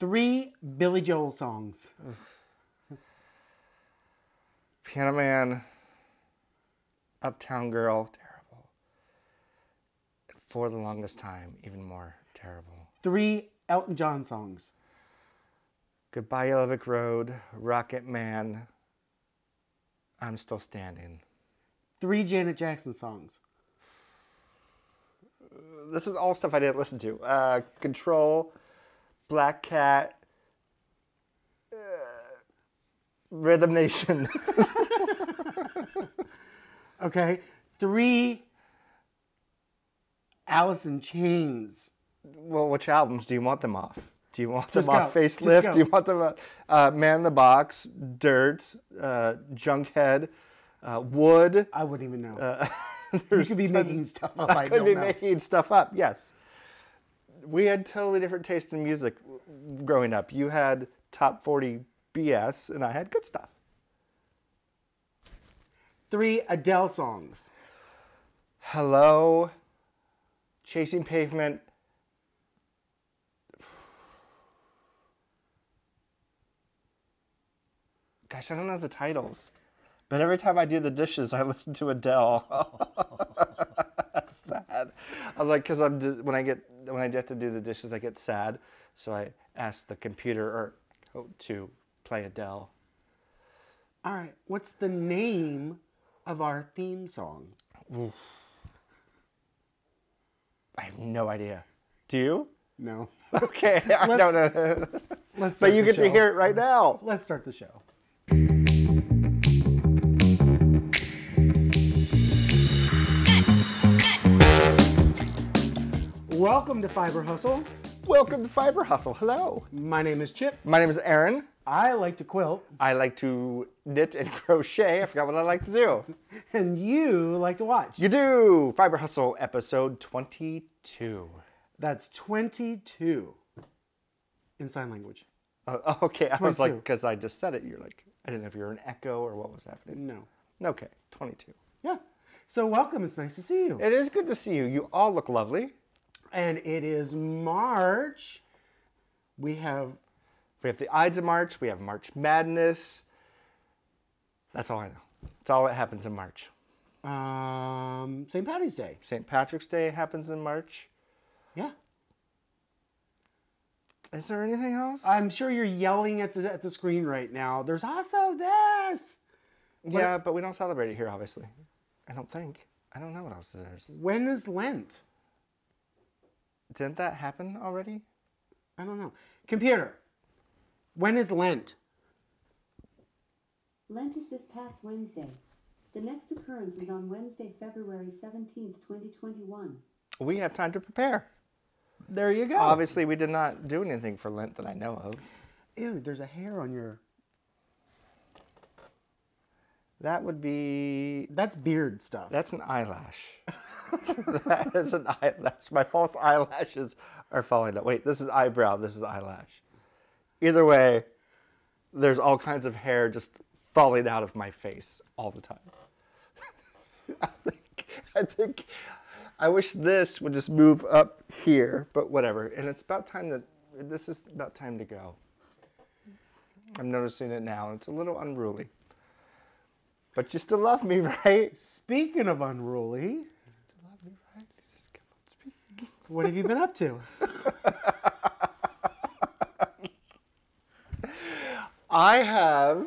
Three Billy Joel songs. Piano Man, Uptown Girl, terrible. For the longest time, even more terrible. Three Elton John songs. Goodbye Yellow Road, Rocket Man, I'm Still Standing. Three Janet Jackson songs. This is all stuff I didn't listen to. Uh, Control, Black Cat, uh, Rhythm Nation. Okay. Three Alice in Chains. well, which albums do you want them off? Do you want them Just off go. Facelift? Do you want them off uh, Man in the Box, Dirt, uh, Junkhead, uh, Wood? I wouldn't even know. Uh, you could be tons- making stuff up. I, I could be know. making stuff up. Yes, we had totally different taste in music growing up. You had top forty BS, and I had good stuff. Three Adele songs. Hello, Chasing Pavement. Gosh, I don't know the titles, but every time I do the dishes, I listen to Adele. That's sad. I'm like, cause I'm just, when I get when I get to do the dishes, I get sad. So I ask the computer or oh, to play Adele. All right. What's the name of our theme song? I have no idea. Do you? No. Okay, I don't know. Let's. But you get to hear it right now. Let's start the show. Welcome to Fiber Hustle. Welcome to Fiber Hustle. Hello. My name is Chip. My name is Aaron. I like to quilt, I like to knit and crochet. I forgot what I like to do. and you like to watch. You do. Fiber Hustle episode 22. That's 22 in sign language. Uh, okay, I was like, because I just said it, you're like, I didn't know if you were an echo or what was happening. No. Okay, 22. Yeah. So welcome. It's nice to see you. It is good to see you. You all look lovely. And it is March. We have We have the Ides of March. We have March Madness. That's all I know. That's all that happens in March. um, St. Patty's Day. St. Patrick's Day happens in March. Yeah. Is there anything else? I'm sure you're yelling at the at the screen right now. There's also this. yeah, but we don't celebrate it here, obviously. I don't think. I don't know what else there is. When is Lent? Didn't that happen already? I don't know. Computer. When is Lent? Lent is this past Wednesday. The next occurrence is on Wednesday, February 17th, 2021. We have time to prepare. There you go. Obviously, we did not do anything for Lent that I know of. Ew, there's a hair on your. That would be. That's beard stuff. That's an eyelash. that is an eyelash. My false eyelashes are falling out. Wait, this is eyebrow. This is eyelash. Either way, there's all kinds of hair just falling out of my face all the time. I think. I think. I wish this would just move up here, but whatever. And it's about time that this is about time to go. I'm noticing it now. It's a little unruly. But you still love me, right? Speaking of unruly, Still love me, right? You just kept on speaking. What have you been up to? I have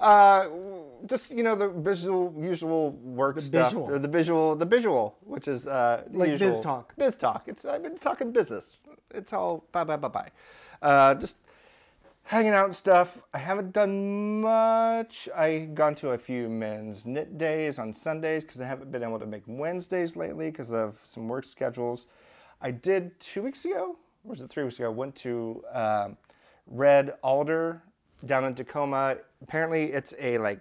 uh, just you know the visual usual work stuff, visual. or the visual, the visual, which is uh, the Like biz talk. Biz talk. It's I've been talking business. It's all bye bye bye bye. Uh, just hanging out and stuff. I haven't done much. I gone to a few men's knit days on Sundays because I haven't been able to make Wednesdays lately because of some work schedules. I did two weeks ago, or was it three weeks ago? I went to um, Red Alder down in Tacoma. Apparently, it's a like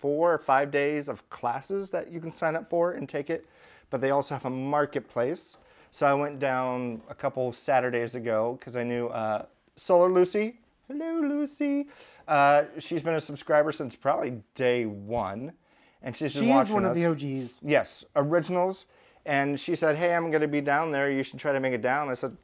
four or five days of classes that you can sign up for and take it, but they also have a marketplace. So I went down a couple Saturdays ago because I knew uh, Solar Lucy. Hello, Lucy. Uh, she's been a subscriber since probably day one, and she's been She watching is one of the OGs. Yes, originals. And she said, "Hey, I'm going to be down there. You should try to make it down." I said,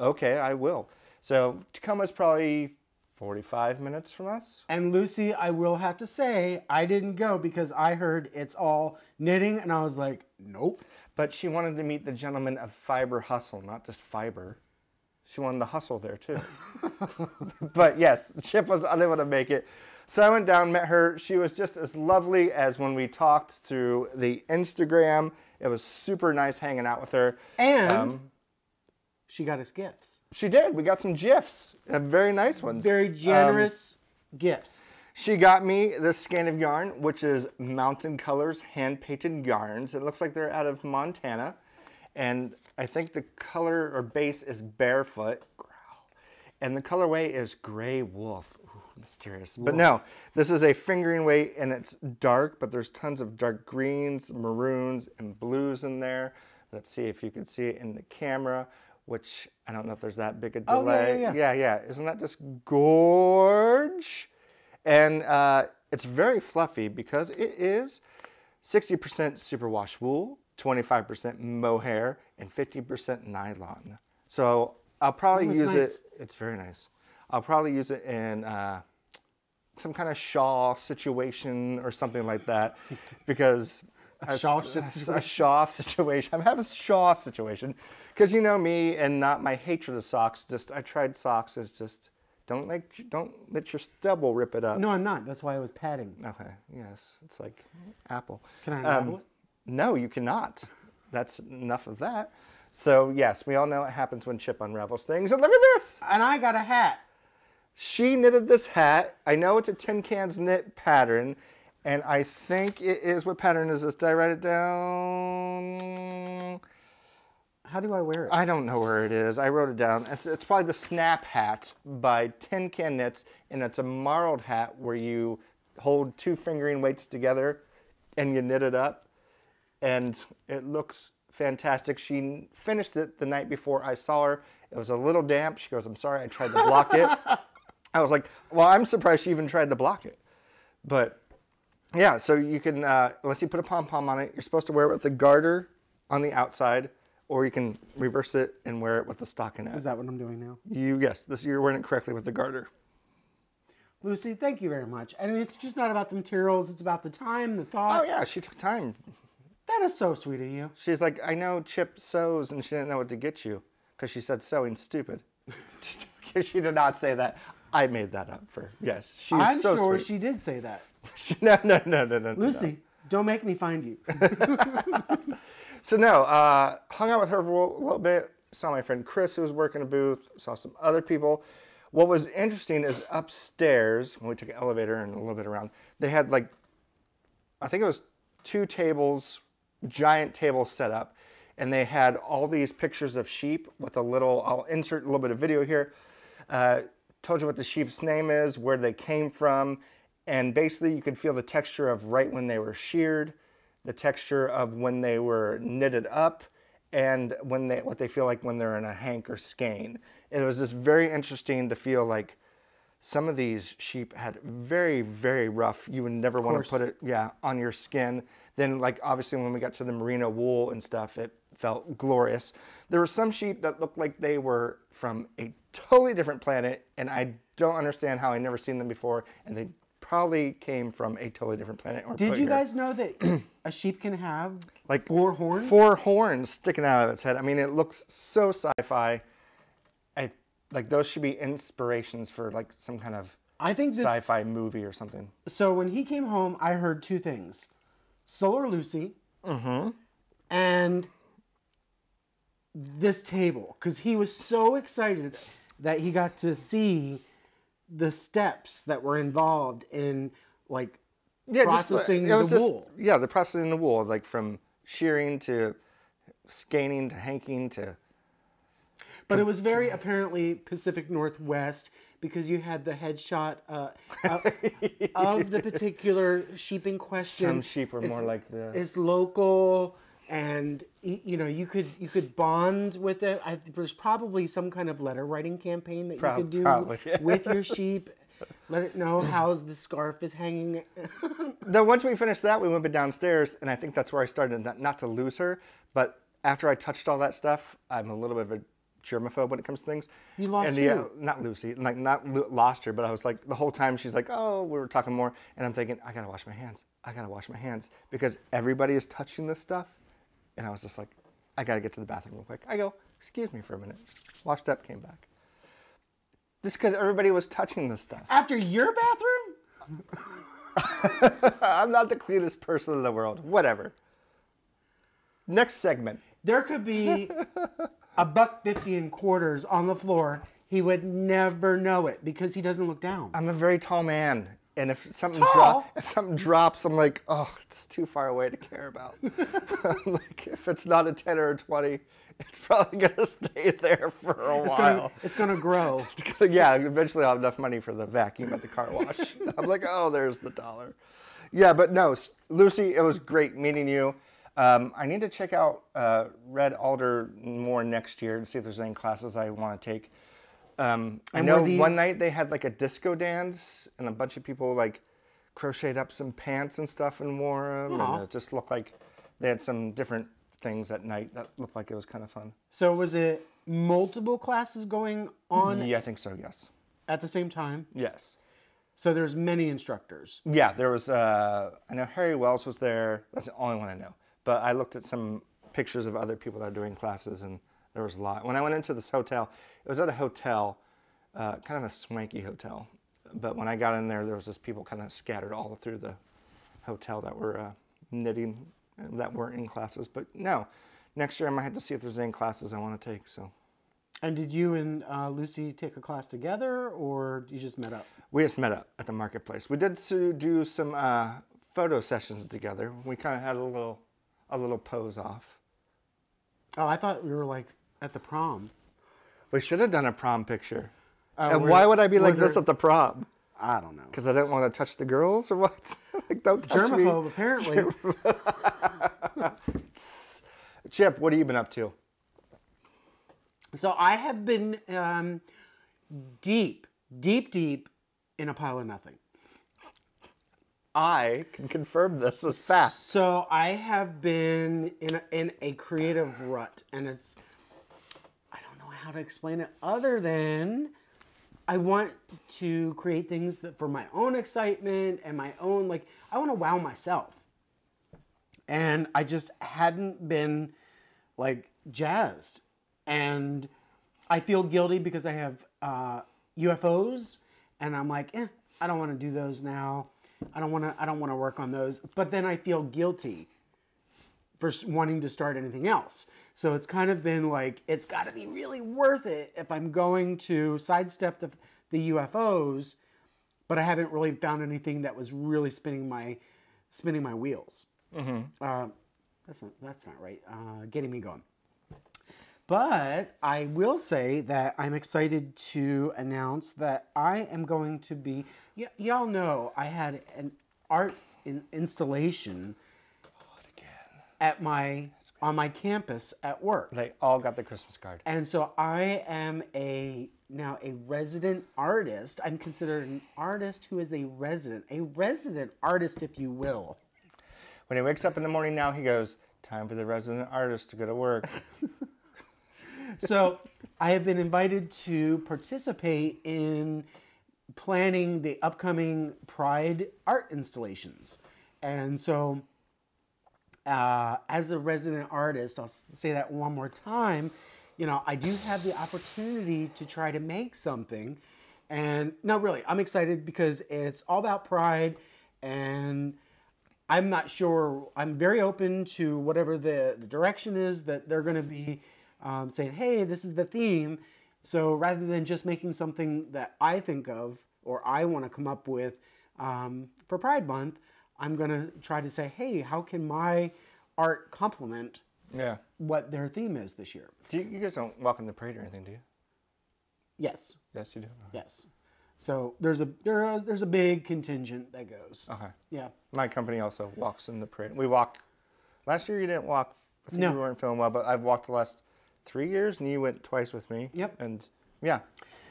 Okay, I will. So Tacoma's probably 45 minutes from us. And Lucy, I will have to say, I didn't go because I heard it's all knitting, and I was like, nope. But she wanted to meet the gentleman of Fiber Hustle, not just fiber. She wanted the hustle there too. but yes, Chip was unable to make it. So I went down, met her. She was just as lovely as when we talked through the Instagram. It was super nice hanging out with her. And Um, she got us gifts. she did. We got some GIFs, uh, very nice ones. Very Um, generous gifts. She got me this skein of yarn, which is Mountain Colors hand painted yarns. It looks like they're out of Montana. And I think the color or base is Bearfoot. Growl. And the colorway is gray wolf. Ooh, mysterious. But no, this is a fingering weight and it's dark, but there's tons of dark greens, maroons, and blues in there. Let's see if you can see it in the camera, which I don't know if there's that big a delay. Oh, yeah, yeah, yeah. yeah, yeah. Isn't that just gorge? And uh, it's very fluffy because it is 60% superwash wool, 25% mohair, and 50% nylon. So I'll probably Oh, use nice. it. It's very nice. I'll probably use it in uh, some kind of shawl situation or something like that because a, a situation? shaw situation. I'm having a shaw situation because you know me and not my hatred of socks. Just I tried socks. It's just don't let don't let your stubble rip it up. No, I'm not. That's why I was padding. Okay. Yes, it's like apple. Can I Um? No, you cannot. That's enough of that. So yes, we all know what happens when Chip unravels things. And look at this. And I got a hat. She knitted this hat. I know it's a Tin Can Knits pattern, and I think it is. What pattern is this? Did I write it down? How do I wear it? I don't know where it is. I wrote it down. It's, it's probably the Snap Hat by Tin Can Knits, and it's a marled hat where you hold two fingering weights together and you knit it up, and it looks fantastic. She finished it the night before I saw her. It was a little damp. She goes, "I'm sorry, I tried to block it." I was like, "Well, I'm surprised she even tried to block it," but yeah. So you can, uh, unless you put a pom pom on it, you're supposed to wear it with the garter on the outside, or you can reverse it and wear it with the stockinette. Is that what I'm doing now? You yes, this you're wearing it correctly with the garter. Lucy, thank you very much. And it's just not about the materials, it's about the time, the thought. Oh yeah, she took time. That is so sweet of you. She's like, I know Chip sews, and she didn't know what to get you because she said sewing stupid. Just she did not say that. I made that up for yes. She's I'm so sure sweet. she did say that. no, no, no, no, no. no. Lucy, don't make me find you. So no, uh, hung out with her for a little bit. Saw my friend Chris who was working a booth. Saw some other people. What was interesting is upstairs when we took an elevator and a little bit around, they had like, I think it was two tables, giant table set up, and they had all these pictures of sheep with a little. I'll insert a little bit of video here. Uh, told you what the sheep's name is, where they came from, and basically you could feel the texture of right when they were sheared, the texture of when they were knitted up, and when they what they feel like when they're in a hank or skein. It was just very interesting to feel like some of these sheep had very very rough. You would never want to put it yeah on your skin. Then like obviously when we got to the merino wool and stuff, it felt glorious. There were some sheep that looked like they were from a totally different planet, and I don't understand how I never seen them before, and they probably came from a totally different planet. Or Did you guys know that a sheep can have like four horns? Four horns sticking out of its head. I mean, it looks so sci-fi. I like those should be inspirations for like some kind of I think this. sci-fi movie or something. So when he came home, I heard two things: Solar Lucy, Mm-hmm. and this table, because he was so excited that he got to see the steps that were involved in like Yeah, processing just, the just, wool. Yeah, the processing in the wool, like from shearing to scanning to hanking to. But it was very apparently Pacific Northwest because you had the headshot uh, of, of the particular sheep in question. Some sheep are It's- more like this. It's local, and you know you could you could bond with it. I, there's probably some kind of letter writing campaign that you could do probably, with your sheep. Let it know how the scarf is hanging. Then once we finished that, we went downstairs, and I think that's where I started not, not to lose her. But after I touched all that stuff, I'm a little bit of a germaphobe when it comes to things. You lost and the, uh, not Lucy, like not lo- lost her, but I was like the whole time she's like, oh, we were talking more, and I'm thinking I gotta wash my hands. I gotta wash my hands because everybody is touching this stuff, and I was just like, I gotta get to the bathroom real quick. I go, excuse me for a minute. Washed up, came back. Just because everybody was touching this stuff. After your bathroom? I'm not the cleanest person in the world. Whatever. Next segment. There could be a buck fifty in quarters on the floor. He would never know it because he doesn't look down. I'm a very tall man, and if something Tall? if something drops, I'm like, oh, it's too far away to care about. like if it's not a ten or a twenty, it's probably gonna stay there for a It's while. gonna, it's gonna grow. It's gonna- yeah, eventually I'll have enough money for the vacuum at the car wash. I'm like, oh, there's the dollar. Yeah, but no, Lucy, it was great meeting you. Um, I need to check out uh, Red Alder more next year and see if there's any classes I want to take. Um, I know were one night they had like a disco dance and a bunch of people like crocheted up some pants and stuff and wore them. Aw. And it just looked like they had some different things at night that looked like it was kind of fun. So was it multiple classes going on Yeah, I think so, yes. at the same time? Yes. So there's many instructors. Yeah, there was. Uh, I know Harry Wells was there. That's the only one I know. But I looked at some pictures of other people that are doing classes, and there was a lot. When I went into this hotel, it was at a hotel, uh, kind of a swanky hotel. But when I got in there, there was just people kind of scattered all through the hotel that were uh, knitting that weren't in classes. But no, next year I might have to see if there's any classes I want to take. So And did you and uh, Lucy take a class together, or you just met up? we just met up at the marketplace. We did do some uh, photo sessions together. We kind of had a little, a little pose off. Oh, I thought we were like at the prom. We should have done a prom picture. Uh, and why would I be like this at the prom? I don't know. Because I didn't want to touch the girls or what? like, don't touch Germaphobe, me. apparently. Chip, what have you been up to? So I have been um, deep, deep, deep in a pile of nothing. I can confirm this as fact. So I have been in a, in a creative rut, and it's I don't know how to explain it other than I want to create things that for my own excitement and my own like I want to wow myself, and I just hadn't been like jazzed, and I feel guilty because I have uh, UFOs, and I'm like, eh, I don't want to do those now. I don't want to. I don't want to work on those. But then I feel guilty for wanting to start anything else. So it's kind of been like it's got to be really worth it if I'm going to sidestep the the UFOs, but I haven't really found anything that was really spinning my spinning my wheels. Uh, that's not that's not right. Uh, getting me going. But I will say that I'm excited to announce that I am going to be. Y- y'all know I had an art in- installation at my on my campus at work, They all got the Christmas card. and so I am a now a resident artist. I'm considered an artist who is a resident, a resident artist, if you will. When he wakes up in the morning now, he goes, Time for the resident artist to go to work. so I have been invited to participate in planning the upcoming Pride art installations. And so, uh, as a resident artist, I'll say that one more time. You know, I do have the opportunity to try to make something. And no, really, I'm excited because it's all about pride. And I'm not sure. I'm very open to whatever the, the direction is that they're going to be um, saying, hey, this is the theme. So rather than just making something that I think of or I want to come up with um, for Pride Month, I'm going to try to say, hey, how can my art complement Yeah. what their theme is this year? Do you, you guys don't walk in the parade or anything, do you? Yes, Yes, you do. yes. So there's a there are, there's a big contingent that goes. Okay. Yeah. My company also walks in the parade. We walk. Last year you didn't walk. I think No. you weren't feeling well, but I've walked the last three years, and you went twice with me. Yep. And yeah,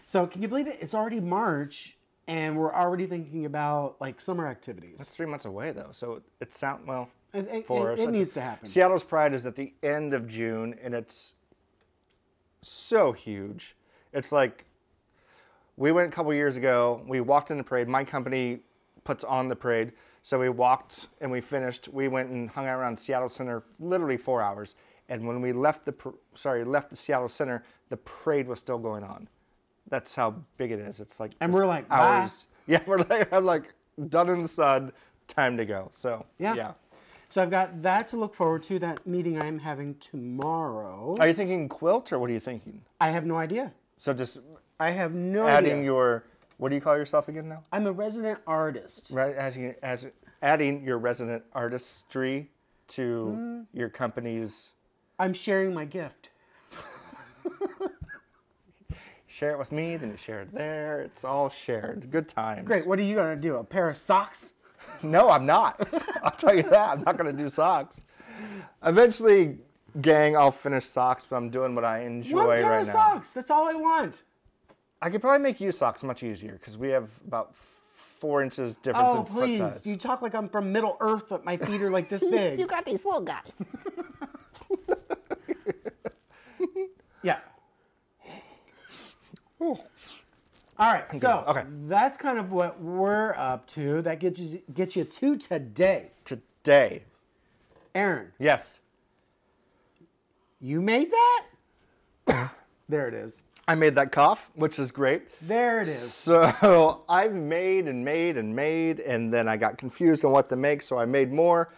So can you believe it? It's already March, and we're already thinking about like summer activities. it's three months away though, so it sound well. It, it- For it- us, it needs to happen. Seattle's Pride is at the end of June, and it's so huge. It's like we went a couple years ago. We walked in the parade. My company puts on the parade. So we walked and we finished. We went and hung out around Seattle Center literally four hours. And when we left the sorry left the Seattle Center, the parade was still going on. That's how big it is. It's like And we're like, "Bye." Yeah, we're like I'm like done in the sun. Time to go. So Yeah. yeah. So I've got that to look forward to. That meeting I'm having tomorrow. Are you thinking quilt or what are you thinking? I have no idea. So just I have no adding idea. your what do you call yourself again now? I'm a resident artist. Right, as you, as adding your resident artistry to Mm. your company's. I'm sharing my gift. Share it with me, then you share it there. It's all shared. Good times. Great. What are you gonna do? A pair of socks? No, I'm not. I'll tell you that. I'm not going to do socks. Eventually, gang, I'll finish socks, but I'm doing what I enjoy One pair right of now. socks. That's all I want. I could probably make you socks much easier because we have about four inches difference Oh, in foot please. size. You talk like I'm from Middle Earth, but my feet are like this big. You got these full guys. Yeah. All right. So Okay. that's kind of what we're up to. That gets you gets you to today. Today, Aaron, yes, you made that? there it is. I made that cough, which is great. There it is. So I've made and made and made, and then I got confused on what to make, so I made more.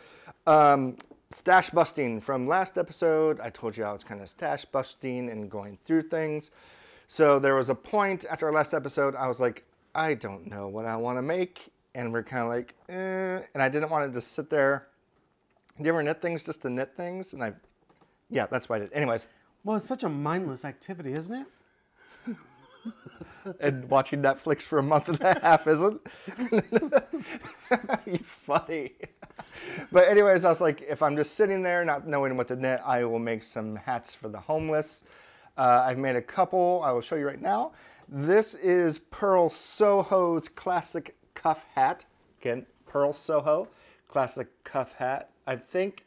Um, stash busting from last episode. I told you I was kind of stash busting and going through things. So there was a point after our last episode, I was like, I don't know what I want to make. And we're kind of like, eh. And I didn't want to just sit there. Do you ever knit things just to knit things? And I, yeah, that's what I did. Anyways, Well, it's such a mindless activity, isn't it? And watching Netflix for a month and a half, isn't? you funny. But anyways, I was like, if I'm just sitting there not knowing what to knit, I will make some hats for the homeless. Uh, I've made a couple. I will show you right now. This is Purl Soho's classic cuff hat. Again, Purl Soho, classic cuff hat. I think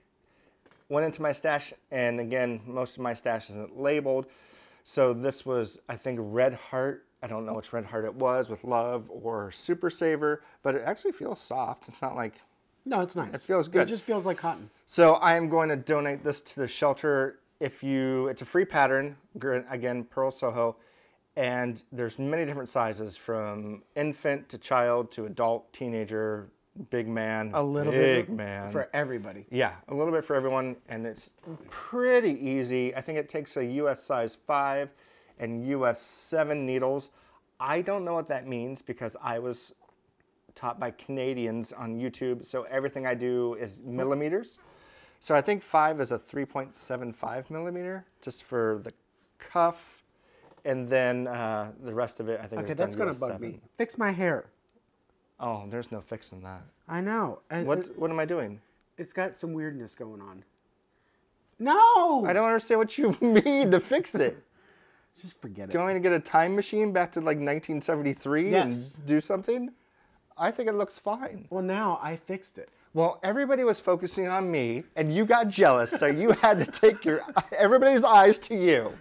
went into my stash, and again, most of my stash isn't labeled. So this was, I think, Red Heart. I don't know which Red Heart it was with Love or Super Saver, but it actually feels soft. It's not like. No, it's nice. It feels good. It just feels like cotton. So I am going to donate this to the shelter. If you, it's a free pattern. Again, Purl Soho, and there's many different sizes from infant to child to adult, teenager, big man, A little big bit man, for everybody. yeah, a little bit for everyone, and it's pretty easy. I think it takes a US size 5 and US 7 needles. I don't know what that means because I was taught by Canadians on YouTube, so everything I do is millimeters. So I think 5 is a 3.75 millimeter just for the cuff, and then uh, the rest of it I think Okay, that's gonna US bug 7. me. Fix my hair. Oh, there's no fixing that. I know. And What it- what am I doing? It's got some weirdness going on. No. I don't understand what you mean to fix it. Just forget it. Do you want me to get a time machine back to like 1973 Yes. and do something? I think it looks fine. Well, now I fixed it. Well, everybody was focusing on me, and you got jealous, so you had to take your everybody's eyes to you.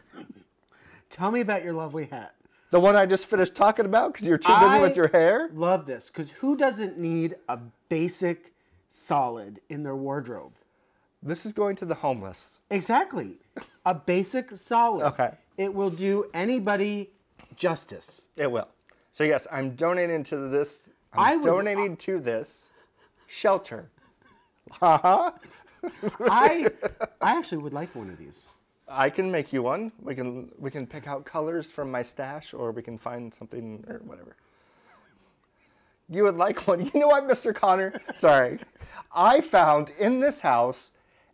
Tell me about your lovely hat. The one I just finished talking about because you're too busy I- with your hair. Love this because who doesn't need a basic solid in their wardrobe? This is going to the homeless. Exactly. A basic solid. Okay. It will do anybody justice. It will. So yes, I'm donating to this. I I'm would- donating to this shelter. Haha. Uh-huh. I I actually would like one of these. I can make you one. We can we can pick out colors from my stash, or we can find something or whatever. You would like one. You know what, Mr. Connor? Sorry, I found in this house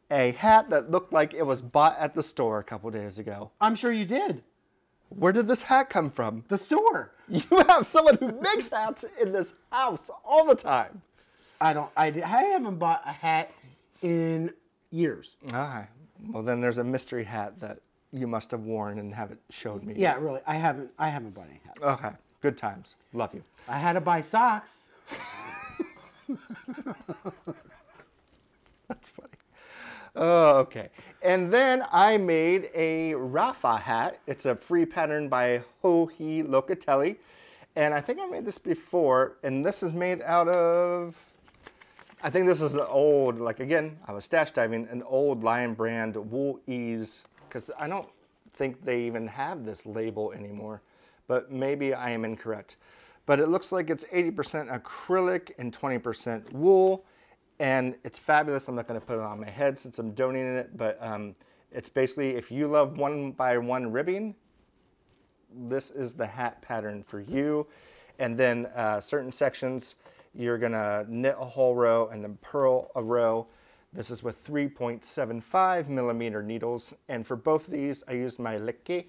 a hat that looked like it was bought at the store a couple days ago. I'm sure you did. Where did this hat come from? The store. You have someone who makes hats in this house all the time. I don't. I, I haven't bought a hat in years. Ah, well then there's a mystery hat that you must have worn and haven't showed me. Yeah, really. I haven't. I haven't bought any hats. Okay. Good times. Love you. I had to buy socks. That's funny. Oh, okay. And then I made a Rafa hat. It's a free pattern by Joji Locatelli. And I think I made this before, and this is made out of, I think this is an old, like again, I was stash diving, an old Lion brand Wool Ease, because I don't think they even have this label anymore, but maybe I am incorrect. But it looks like it's 80% acrylic and 20% wool and it's fabulous. I'm not going to put it on my head since I'm donating it, but um, it's basically if you love one by one ribbing, this is the hat pattern for you. And then uh, certain sections, you're to knit a whole row and then purl a row. This is with 3.75 millimeter needles. And for both of these, I used my Lykke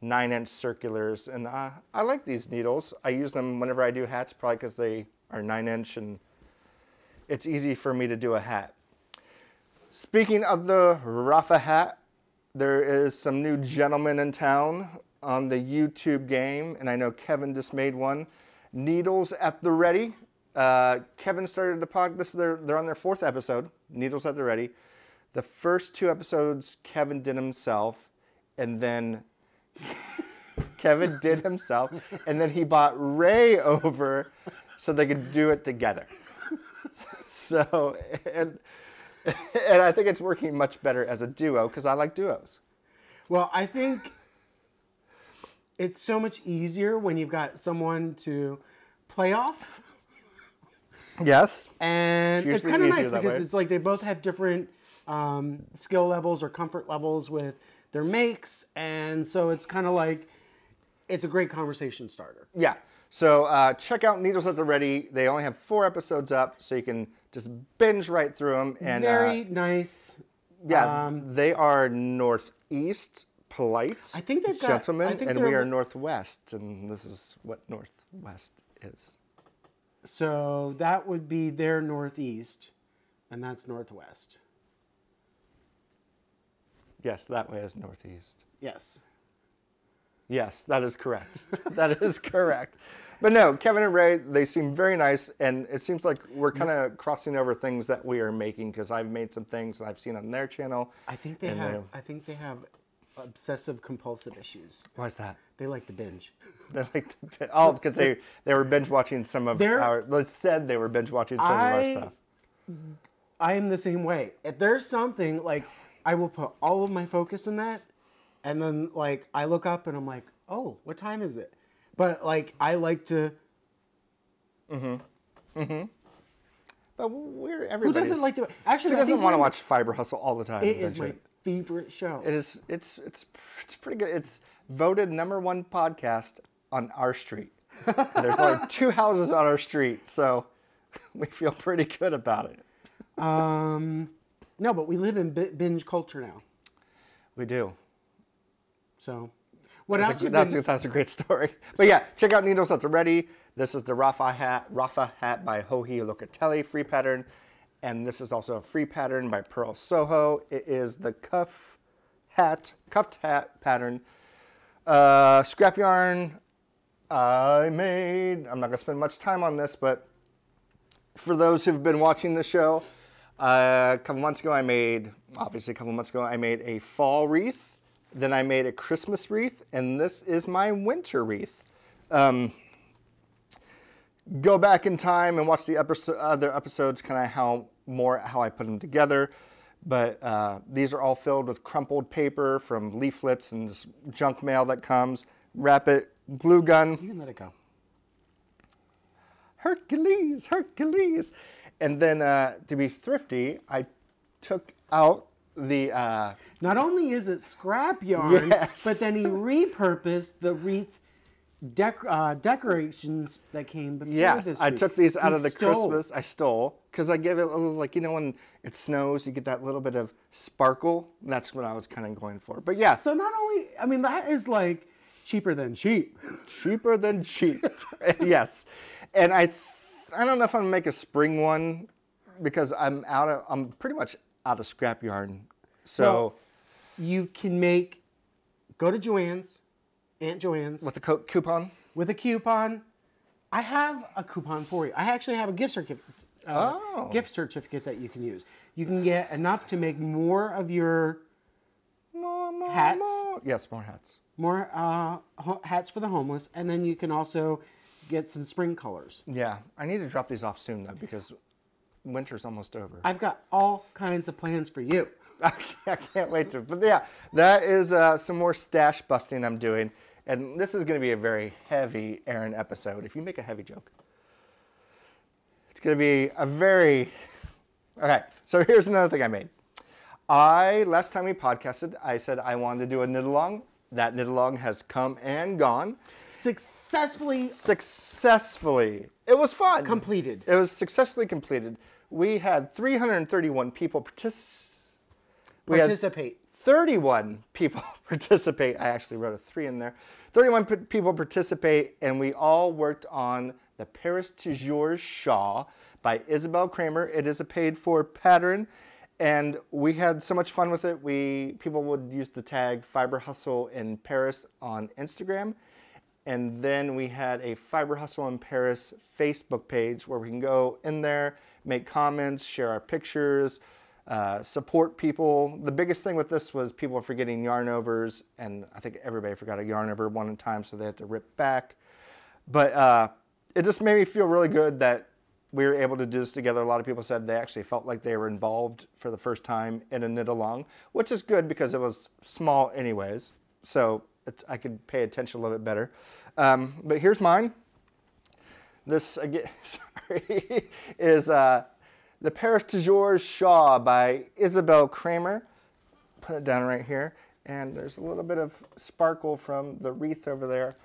9 inch circulars. And uh, I like these needles. I use them whenever I do hats, probably because they are 9 inch and it's easy for me to do a hat. Speaking of the Rafa hat, there is some new gentlemen in town on the YouTube game, and I know Kevin just made one. Needles at the Ready. Uh, Kevin started the podcast. This they're, they're on their fourth episode. Needles at the Ready. The first two episodes Kevin did himself, and then Kevin did himself, and then he bought Ray over so they could do it together. So, and, and I think it's working much better as a duo because I like duos. Well, I think it's so much easier when you've got someone to play off. Yes. And It's it's kind of nice because it's like they both have different um, skill levels or comfort levels with their makes. And so it's kind of like, it's a great conversation starter. Yeah. So uh, check out Needles at the Ready. They only have four episodes up, so you can just binge right through them. And uh, Very nice. yeah, um, they are northeast, polite I think they've got- gentlemen, I think and we are northwest, and this is what northwest is. So that would be their northeast, and that's northwest. Yes, that way is northeast. Yes. Yes, that is correct. that is correct. But no, Kevin and Ray, they seem very nice, and it seems like we're mm. kind of crossing over things that we are making because I've made some things I've seen on their channel. I think they have. they- I think they have obsessive compulsive issues. Why is that? They like to binge. They're like, oh, because they they were binge watching some of They're- our. They said they were binge watching some of our stuff. I am the same way. If there's something like, I will put all of my focus in that, and then like I look up and I'm like, oh, what time is it? But like I like to. Mm-hmm. Mm-hmm. But we're everybody. Who doesn't like to? Actually, Who doesn't want to watch Fiber Hustle all the time? It is my favorite show. It is. It's it's it's pretty good. It's voted number one podcast on our street. There's only two houses on our street, so we feel pretty good about it. Um, no, but we live in bi- binge culture now. We do. So, what That's, else? a, that's, been- a, that's a great story. But yeah, check out Needles at the Ready. This is the Rafa hat, Rafa hat by Joji Locatelli, free pattern. And this is also a free pattern by Purl Soho. It is the cuff hat, cuffed hat pattern. Uh, scrap yarn I made. I'm not gonna spend much time on this, but for those who've been watching the show, uh, a couple months ago I made, obviously a couple months ago, I made a fall wreath. Then I made a Christmas wreath, and this is my winter wreath. Um, go back in time and watch the episode, other episodes, kind of how more how I put them together. But uh, these are all filled with crumpled paper from leaflets and junk mail that comes. Wrap it, glue gun, You can let it go. Hercules, Hercules. And then uh, to be thrifty, I took out the uh, Not only is it scrap yarn, Yes. but then he repurposed the wreath dec- uh, decorations that came before yes. this I wreath. took these out He of the stole. Christmas. I stole because I give it a little like you know when it snows, you get that little bit of sparkle. That's what I was kind of going for. But yeah, So not only, I mean, that is like cheaper than cheap. cheaper than cheap. yes, and I, th- I don't know if I'm gonna make a spring one because I'm out of. I'm pretty much out of scrap yarn. So Well, You can make, go to Joann's, Aunt Joanne's. with the co- coupon. with a coupon. I have a coupon for you. I actually have a gift certificate uh, Oh. gift certificate that you can use. You can get enough to make more of your More, more, Hats? more. Yes, more hats. more uh, ho- hats for the homeless, and then you can also get some spring colors. Yeah, I need to drop these off soon though because winter's almost over. I've got all kinds of plans for you. I can't, wait to. But yeah, that is uh, some more stash busting I'm doing. And this is going to be a very heavy Aaron episode. If you make a heavy joke, it's going to be a very. Okay, so here's another thing I made. I, last time we podcasted, I said I wanted to do a knit along. That knit along has come and gone Successfully successfully. It was fun. completed. It was successfully completed. We had 331 people participate. Participate. 31 people participate. I actually wrote a three in there. 31 people participate, and we all worked on the Paris Toujours Shaw by Isabell Kraemer. It is a paid for pattern, and we had so much fun with it. We people would use the tag Fiber Hustle in Paris on Instagram. And then we had a Fiber Hustle in Paris Facebook page where we can go in there, make comments, share our pictures, uh, support people. The biggest thing with this was people forgetting yarn overs, and I think everybody forgot a yarn over one time, so they had to rip back. But uh, it just made me feel really good that we were able to do this together. A lot of people said they actually felt like they were involved for the first time in a knit along, which is good because it was small, anyways. So I could pay attention a little bit better. Um, but here's mine. This again, sorry, is uh, the Paris Toujours Shaw by Isabell Kraemer. Put it down right here, and there's a little bit of sparkle from the wreath over there,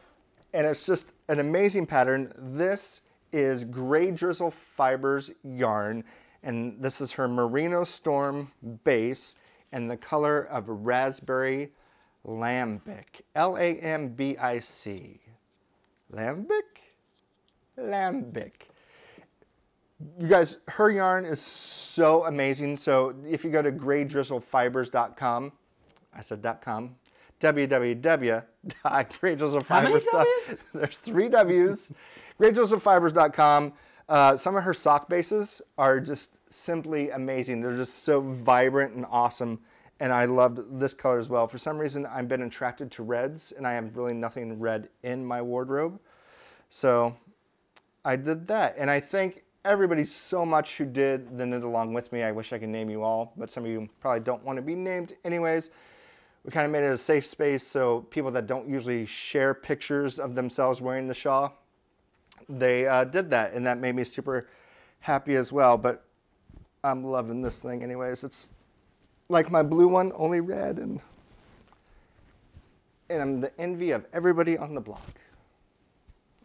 and it's just an amazing pattern. This is Grey Drizzle Fibers yarn, and this is her Merino Storm base, and the color of raspberry lambic, L-A-M-B-I-C, lambic lambic. You guys, her yarn is so amazing. So if you go to greydrizzlefibers.com, I said .com, www.greydrizzlefibers.com. There's three W's. greydrizzlefibers.com. Uh, some of her sock bases are just simply amazing. They're just so vibrant and awesome. And I loved this color as well. For some reason, I've been attracted to reds, and I have really nothing red in my wardrobe. So I did that. And I thank everybody so much who did the knit along with me. I wish I could name you all, but some of you probably don't want to be named anyways. We kind of made it a safe space so people that don't usually share pictures of themselves wearing the shawl, they uh, did that. And that made me super happy as well. But I'm loving this thing anyways. It's like my blue one, only red. And, and I'm the envy of everybody on the block.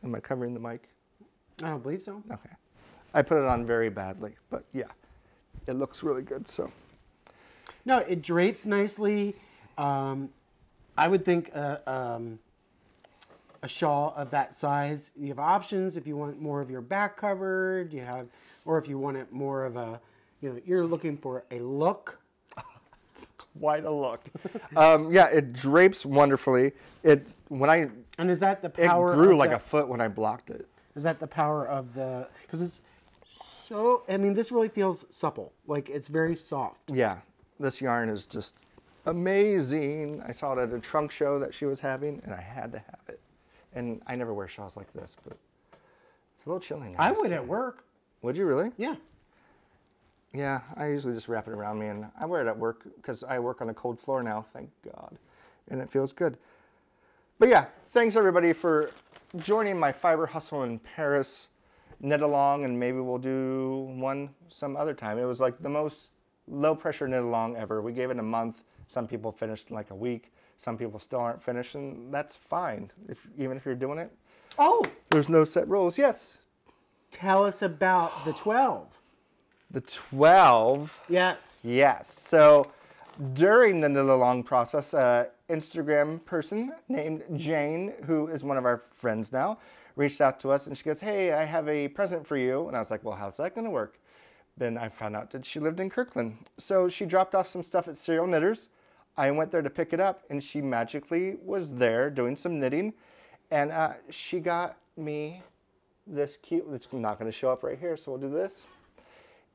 Am I covering the mic? I don't believe so. Okay. I put it on very badly, but yeah, it looks really good. So No, it drapes nicely. Um, I would think uh, um, a shawl of that size. You have options if you want more of your back covered. You have, or if you want it more of a, you know, you're looking for a look. quite a look. um, yeah, it drapes wonderfully. It when I And is that the power? it grew like the, a foot when I blocked it. Is that the power of the? Because it's so. I mean, this really feels supple. Like it's very soft. Yeah, this yarn is just amazing. I saw it at a trunk show that she was having, and I had to have it. And I never wear shawls like this, but it's a little chilly. I would at work. Would you really? Yeah. Yeah, I usually just wrap it around me, and I wear it at work because I work on a cold floor now, thank God, and it feels good. But yeah, thanks everybody for joining my fiber hustle in Paris knit along, and maybe we'll do one some other time. It was like the most low pressure knit along ever. We gave it a month. Some people finished in like a week. Some people still aren't finished, and that's fine. If even if you're doing it, Oh, there's no set rules. Yes, tell us about the twelve. the 12 Yes. Yes. So during the knit along process, a Instagram person named Jane, who is one of our friends now, reached out to us and she goes, Hey, I have a present for you. And I was like, Well, how's that going to work? Then I found out that she lived in Kirkland. So she dropped off some stuff at Serial Knitters. I went there to pick it up and she magically was there doing some knitting. And uh, she got me this cute, it's not going to show up right here, so we'll do this.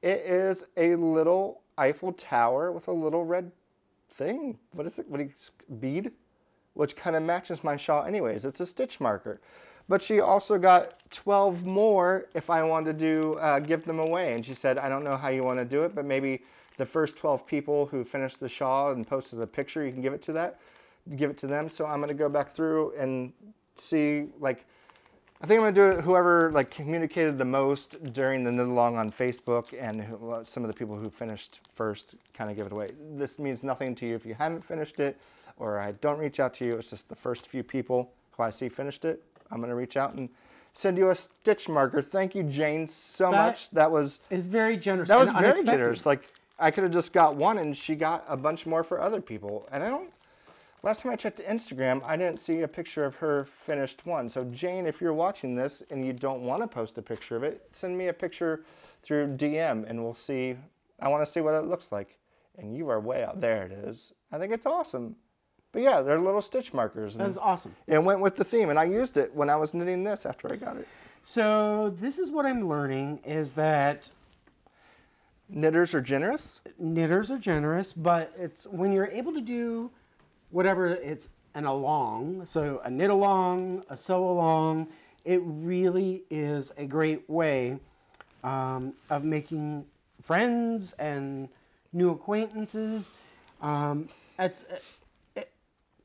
It is a little Eiffel Tower with a little red thing. What is it? What you, bead? Which kind of matches my shawl anyways. It's a stitch marker. But she also got 12 more if I wanted to do uh, give them away. And she said, I don't know how you want to do it, but maybe the first 12 people who finished the shawl and posted a picture, you can give it to that, give it to them. So I'm going to go back through and see like I think I'm gonna do it. Whoever like communicated the most during the knit along on Facebook, and who, well, some of the people who finished first, kind of give it away. This means nothing to you if you haven't finished it, or I don't reach out to you. It's just the first few people who I see finished it. I'm gonna reach out and send you a stitch marker. Thank you, Jane, so That much. That was It's very generous. that was very unexpected. generous. Like I could have just got one, and she got a bunch more for other people. And I don't. Last time I checked Instagram, I didn't see a picture of her finished one. So Jane, if you're watching this and you don't want to post a picture of it, send me a picture through DM, and we'll see. I want to see what it looks like. And you are way out there. It is. I think it's awesome. But yeah, they're little stitch markers. That And was awesome. it went with the theme, and I used it when I was knitting this after I got it. So this is what I'm learning is that Knitters are generous. knitters are generous, but it's when you're able to do whatever it's an along, so a knit along, a sew along, it really is a great way um, of making friends and new acquaintances. Um, it's, it,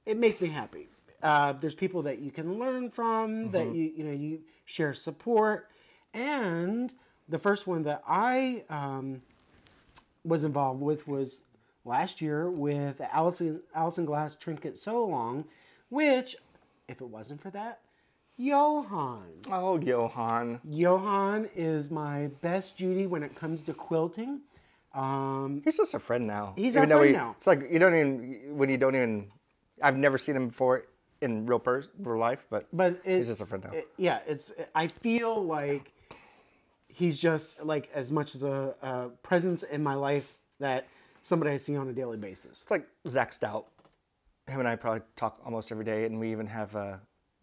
it makes me happy. Uh, there's people that you can learn from, that you you know you share support, and the first one that I um, was involved with was last year with Alison Alison Glass Trinket Sew Along, which, if it wasn't for that, Johan. Oh, Johan. Johan is my best Judy when it comes to quilting. Um, He's just a friend now. He's Even our friend he- now. It's like you don't even when you don't even. I've never seen him before in real person, real life, but but it's, just a friend now. it- yeah, it's. I feel like he's just like as much as a, a presence in my life that somebody I see on a daily basis. it's like Zach Stout. Him and I probably talk almost every day, and we even have uh,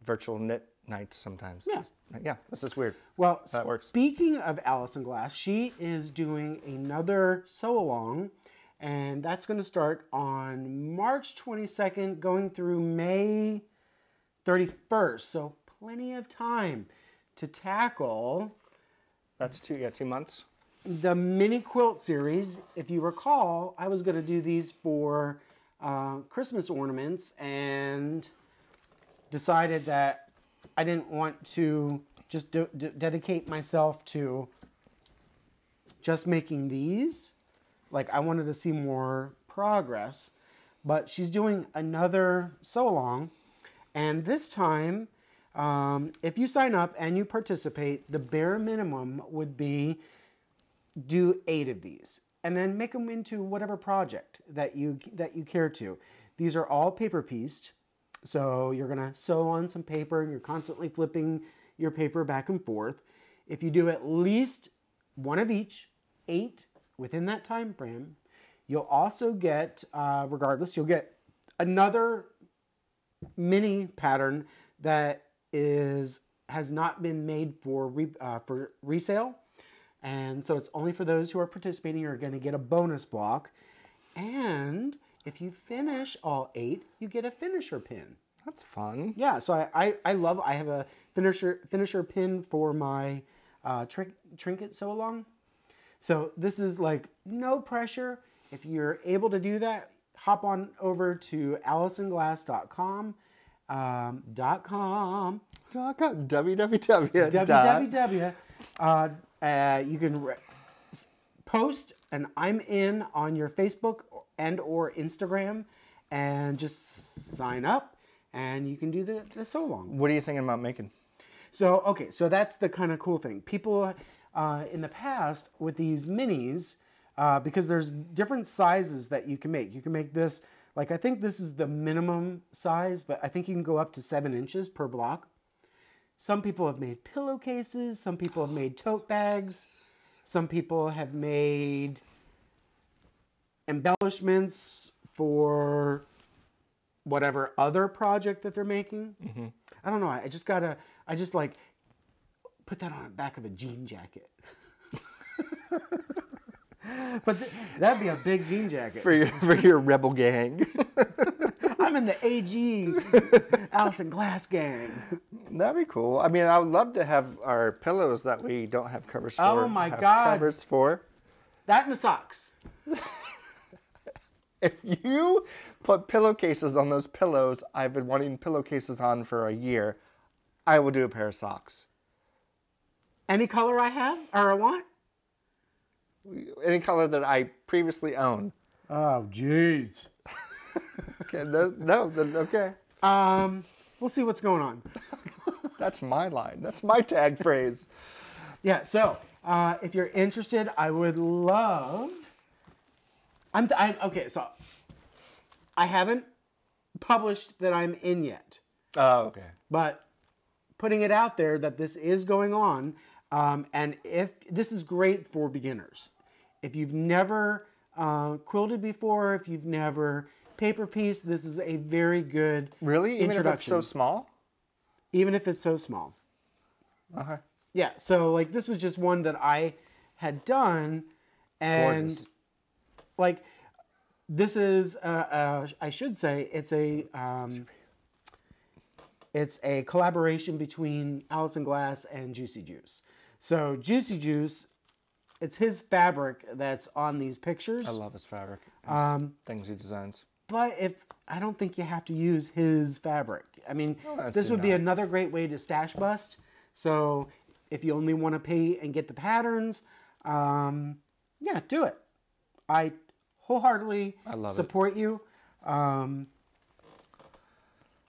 virtual knit nights sometimes. Yeah. yeah, this is weird. Well, That works. speaking of Alison Glass, she is doing another sew along, and that's going to start on March 22nd, going through May 31st. So, plenty of time to tackle That's two, yeah, two months. The mini quilt series. If you recall, I was going to do these for uh, Christmas ornaments and decided that I didn't want to just do, d- dedicate myself to just making these. Like, I wanted to see more progress. But she's doing another sew along. And this time, um, if you sign up and you participate, the bare minimum would be do eight of these and then make them into whatever project that you that you care to. These are all paper pieced. So you're going to sew on some paper and you're constantly flipping your paper back and forth. If you do at least one of each eight within that time frame you'll also get uh, regardless you'll get another mini pattern that is has not been made for re, uh, for resale and so it's only for those who are participating you're going to get a bonus block and if you finish all eight you get a finisher pin That's fun. yeah so i i, I love i have a finisher finisher pin for my uh, trin- trinket sew along so this is like no pressure if you're able to do that hop on over to alisonglass.com um, dot com Dot com, www. dot- www. Uh, uh, you can post an I'm in on your Facebook and or Instagram, and just sign up, and you can do the, the sew along. What are you thinking about making? So okay, so that's the kind of cool thing. People uh, in the past with these minis, uh, because there's different sizes that you can make. You can make this like I think this is the minimum size, but I think you can go up to seven inches per block. Some people have made pillowcases. Some people have made tote bags. Some people have made embellishments for whatever other project that they're making. Mm-hmm. I don't know. I I just gotta. I just like put that on the back of a jean jacket. but th- that'd be a big jean jacket. for your for your rebel gang. I'm in the AG Alison Glass gang. That'd be cool. I mean, I would love to have our pillows that we don't have covers oh for. Oh my God. Covers for. That and the socks. If you put pillowcases on those pillows, I've been wanting pillowcases on for a year. I will do a pair of socks. Any color I have or I want. Any color that I previously owned. Oh, jeez. Okay, no, no, then okay. Um, we'll see what's going on. That's my line. That's my tag phrase. Yeah. So, uh, if you're interested, I would love. I'm, I'm okay. So, I haven't published that I'm in yet, Oh, okay. but putting it out there that this is going on, um, and if this is great for beginners, if you've never uh, quilted before, if you've never paper piece, this is a very good Really? Even if it's so small? even if it's so small. Okay. Yeah, so like this was just one that I had done, and gorgeous. like this is uh, uh, I should say it's a um, it's a collaboration between Alison Glass and Giucy Giuce. So Giucy Giuce, it's his fabric that's on these pictures. I love his fabric. Um, things he designs. But if I don't think you have to use his fabric. I mean, this would be another great way to stash bust. So if you only want to pay and get the patterns, um, yeah, do it. I wholeheartedly I love it. support you. Um,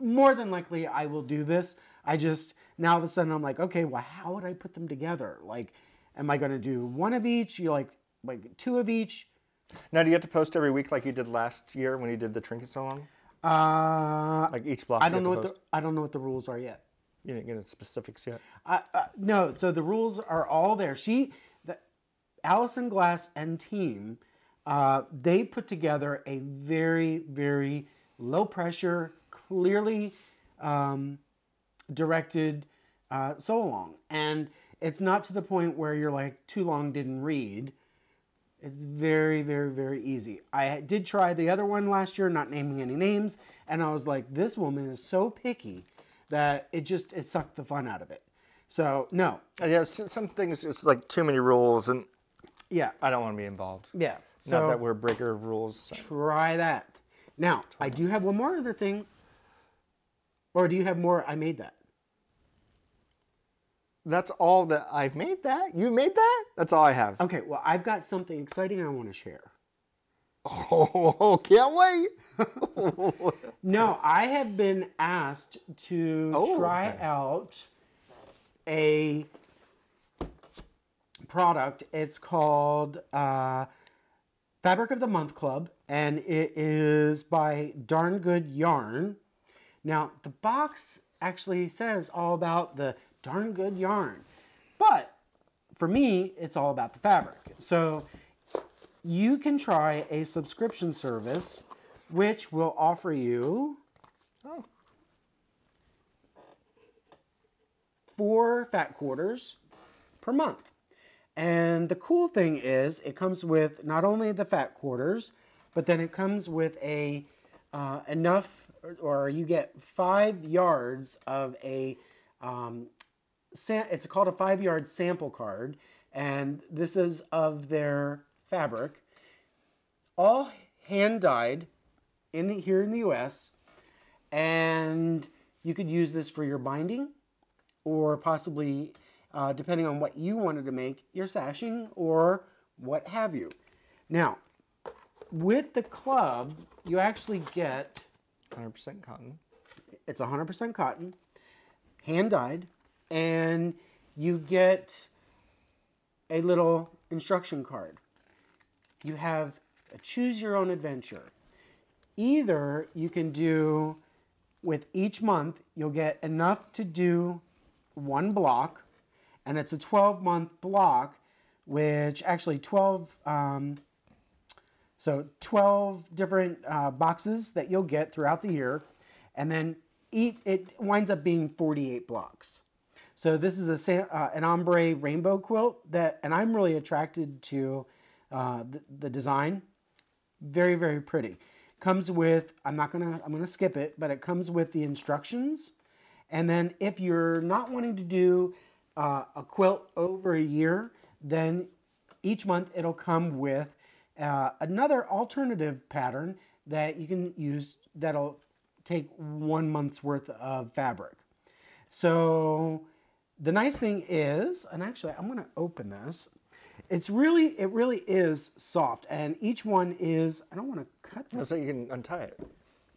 more than likely, I will do this. I just now all of a sudden I'm like, okay, well, how would I put them together? Like, am I going to do one of each? You like like two of each? Now, do you have to post every week like you did last year when you did the trinket sew along? Uh, Like each block? I don't know what the? I don't know what the rules are yet. You didn't get into specifics yet. Uh, uh, no, so the rules are all there. She, the, Alison Glass and team, uh, they put together a very, very low pressure, clearly um, directed uh, sew along, and it's not to the point where you're like too long didn't read. It's very, very, very easy. I did try the other one last year, not naming any names, and I was like, this woman is so picky that it just it sucked the fun out of it. So no, Uh, Yeah, some things it's like too many rules, and yeah, I don't want to be involved. yeah. Not So that we're a breaker of rules. so- try that. Now I do have one more other thing. Or do you have more? I made that. That's all that I've made. That you made that? That's all I have. Okay, well I've got something exciting I want to share. Oh, can't wait. No, I have been asked to Oh, try okay. out a product. It's called uh, Fabric of the Month Club, and it is by Darn Good Yarn. Now, the box actually says all about the darn good yarn, but for me, it's all about the fabric. So you can try a subscription service which will offer you four fat quarters per month. And the cool thing is, it comes with not only the fat quarters, but then it comes with a uh, enough, or you get five yards of a. Um, it's called a five yard sample card, and this is of their fabric, all hand dyed in the here in the U.S. And you could use this for your binding, or possibly, uh, depending on what you wanted to make, your sashing or what have you. Now, with the club, you actually get 100% cotton. it's 100% cotton, hand dyed, and you get a little instruction card. You have a choose your own adventure. Either you can do with each month, you'll get enough to do one block, and it's a 12 month block, which actually 12 um, so 12 different uh, boxes that you'll get throughout the year, and then it winds up being 48 blocks. So this is a uh, an ombre rainbow quilt that, and I'm really attracted to uh, the, the design. Very, very pretty. Comes with, I'm not gonna, I'm gonna skip it, but it comes with the instructions. And then if you're not wanting to do uh, a quilt over a year, then each month it'll come with uh, another alternative pattern that you can use that'll take one month's worth of fabric. So the nice thing is, and actually I'm gonna open this. It's really, it really is soft and each one is, I don't wanna cut this, So you can untie it.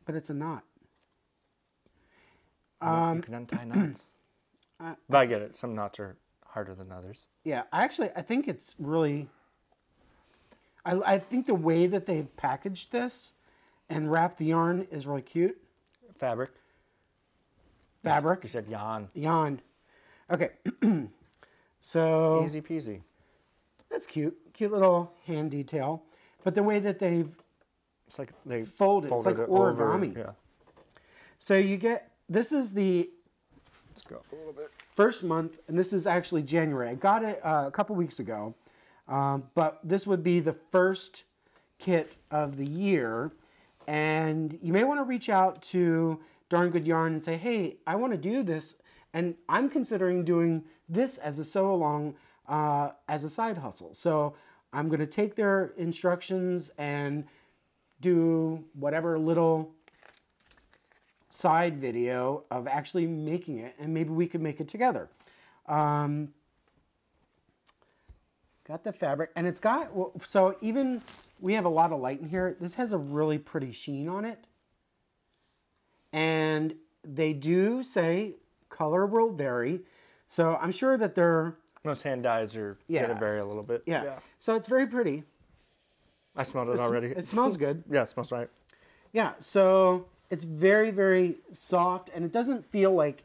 but it's a knot. you can um, untie knots. Uh, but I get it. Some knots are harder than others. Yeah, I actually, I think it's really. I, I think the way that they've packaged this and wrapped the yarn is really cute. Fabric. Fabric, You said yarn. yarn. Okay, so Easy peasy. that's cute. Cute little hand detail. But the way that they've It's like they folded, it's like it over. origami. Yeah. So you get this is the Let's go a little bit. first month, and this is actually January. I got it uh, a couple weeks ago, um, but this would be the first kit of the year. And you may want to reach out to Darn Good Yarn and say, hey, I want to do this, and I'm considering doing this as a sew along uh, as a side hustle. So I'm going to take their instructions and do whatever little side video of actually making it, and maybe we could make it together. Um, got the fabric, and it's got so even we have a lot of light in here. This has a really pretty sheen on it, and they do say color will vary. So I'm sure that they're Most hand dyes are Yeah. gonna vary a little bit. yeah. So it's very pretty. I smelled it already. it smells good. Yeah, it smells right. Yeah, so it's very, very soft, and it doesn't feel like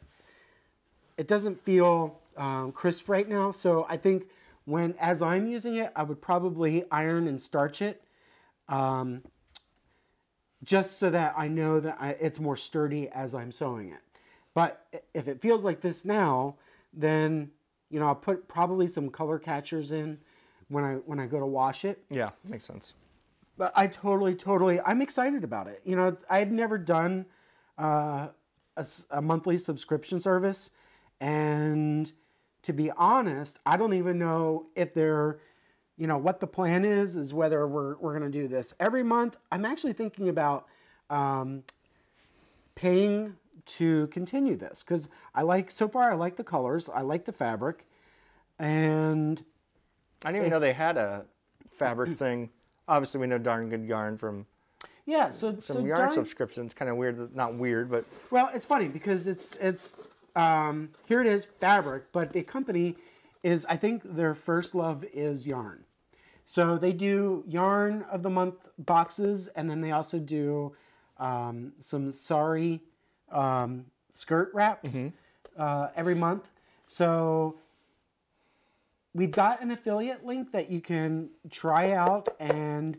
it doesn't feel um, crisp right now. So I think when as I'm using it, I would probably iron and starch it, um, just so that I know that I, it's more sturdy as I'm sewing it. But if it feels like this now, then you know I'll put probably some color catchers in when I when I go to wash it. Yeah, makes sense. But I totally, totally, I'm excited about it. You know, I had never done uh, a, a monthly subscription service, and to be honest, I don't even know if they're, you know, what the plan is. Is whether we're we're gonna do this every month. I'm actually thinking about um, paying to continue this because I like so far. I like the colors. I like the fabric, and I didn't even know they had a fabric thing. Obviously, we know darn good yarn from yeah. So some so yarn darn- subscriptions. Kind of weird, not weird, but Well, it's funny because it's it's um, here it is fabric, but the company is I think their first love is yarn. So they do yarn of the month boxes, and then they also do um, some sari um, skirt wraps uh, every month. So we've got an affiliate link that you can try out and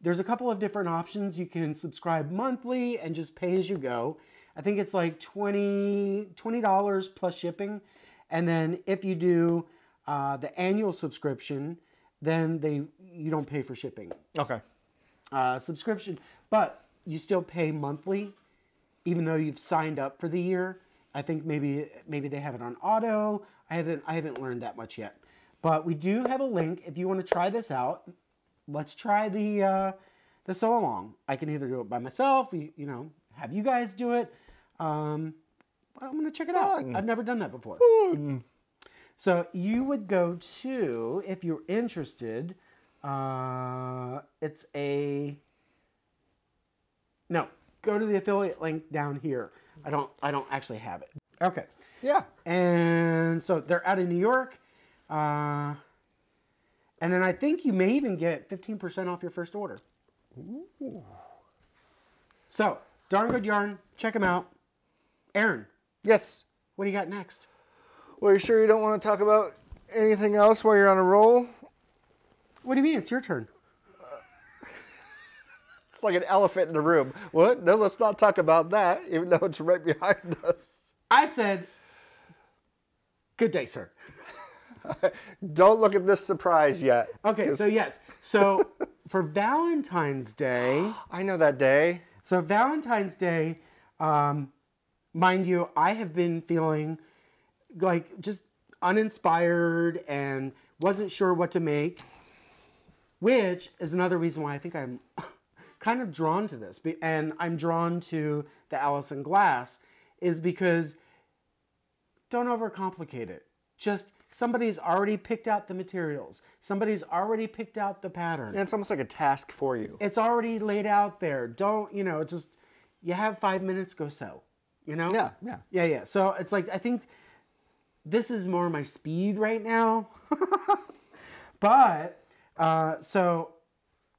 there's a couple of different options. You can subscribe monthly and just pay as you go. I think it's like 20 dollars plus shipping. And then if you do uh, the annual subscription then they you don't pay for shipping. Okay. uh, subscription but you still pay monthly even though you've signed up for the year i think maybe maybe they have it on auto. I haven't i haven't learned that much yet. But we do have a link. If you want to try this out let's try the uh, the sew along. I can either do it by myself you, you know have you guys do it um, i'm gonna check it out. Fun. i've never done that before. So you would go to if you're interested uh, it's a no, go to the affiliate link down here. I don't I don't actually have it. Okay. Yeah. And so they're out of New York. Uh, and then I think you may even get 15% off your first order. Ooh. So, Darn Good Yarn, check them out. Aaron, Yes. what do you got next? Well, you sure you don't want to talk about anything else while you're on a roll? What do you mean? It's your turn. Like an elephant in the room. What? No, let's not talk about that, even though it's right behind us. I said, good day, sir. Don't look at this surprise yet. Okay, so yes. So for Valentine's Day, I know that day. so Valentine's Day, um, mind you, I have been feeling like just uninspired and wasn't sure what to make, which is another reason why I think I'm kind of drawn to this. And I'm drawn to the Alison Glass is because don't overcomplicate it. Just somebody's already picked out the materials. Somebody's already picked out the pattern. And it's almost like a task for you. It's already laid out there. Don't, you know, just you have 5 minutes go sew, you know? Yeah, yeah. Yeah, yeah. So it's like I think this is more my speed right now. but uh, so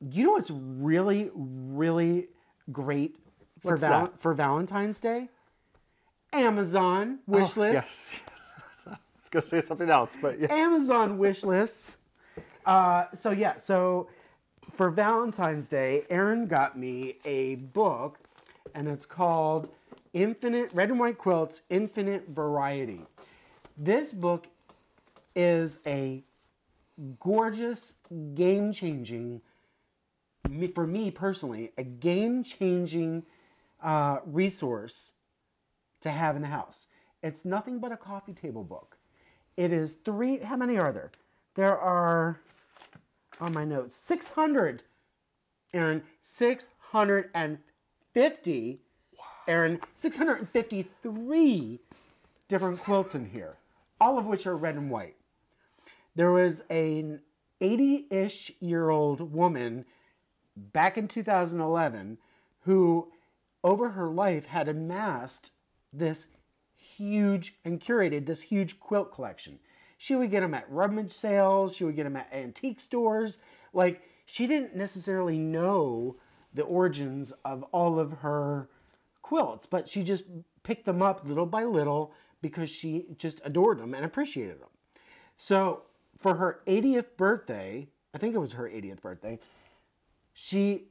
you know what's really, really great for What's val- that? for Valentine's Day? Amazon wish Oh, list. Yes, yes. I was going to say something else, but yes. Amazon wish lists. Uh, so yeah, so for Valentine's Day, Aaron got me a book, and it's called Infinite Red and White Quilts Infinite Variety. This book is a gorgeous, game-changing, me- for me personally, a game-changing uh, resource to have in the house. It's nothing but a coffee table book. It is three, how many are there? There are, on my notes, 600, Aaron, 650, Aaron, 653 different quilts in here, all of which are red and white. There was an 80 ish year old woman back in 2011 who, over her life, had amassed this huge and curated this huge quilt collection. She would get them at rummage sales, she would get them at antique stores. Like, she didn't necessarily know the origins of all of her quilts, but she just picked them up little by little because she just adored them and appreciated them. So, for her 80th birthday, I think it was her 80th birthday, she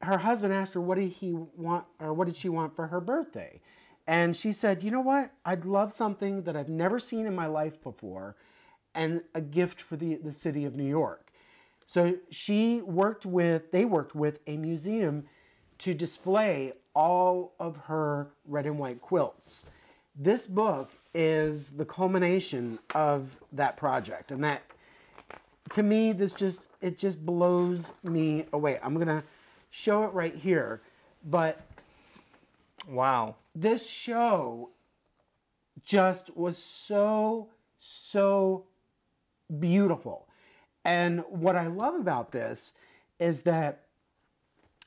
her husband asked her what did he want or what did she want for her birthday? And she said you know what? I'd love something that i've never seen in my life before and a gift for the, the city of new york. So she worked with they worked with a museum to display all of her red and white quilts. This book is the culmination of that project and that to me this just it just blows me away. I'm gonna show it right here but Wow. this show just was so so beautiful. And what i love about this is that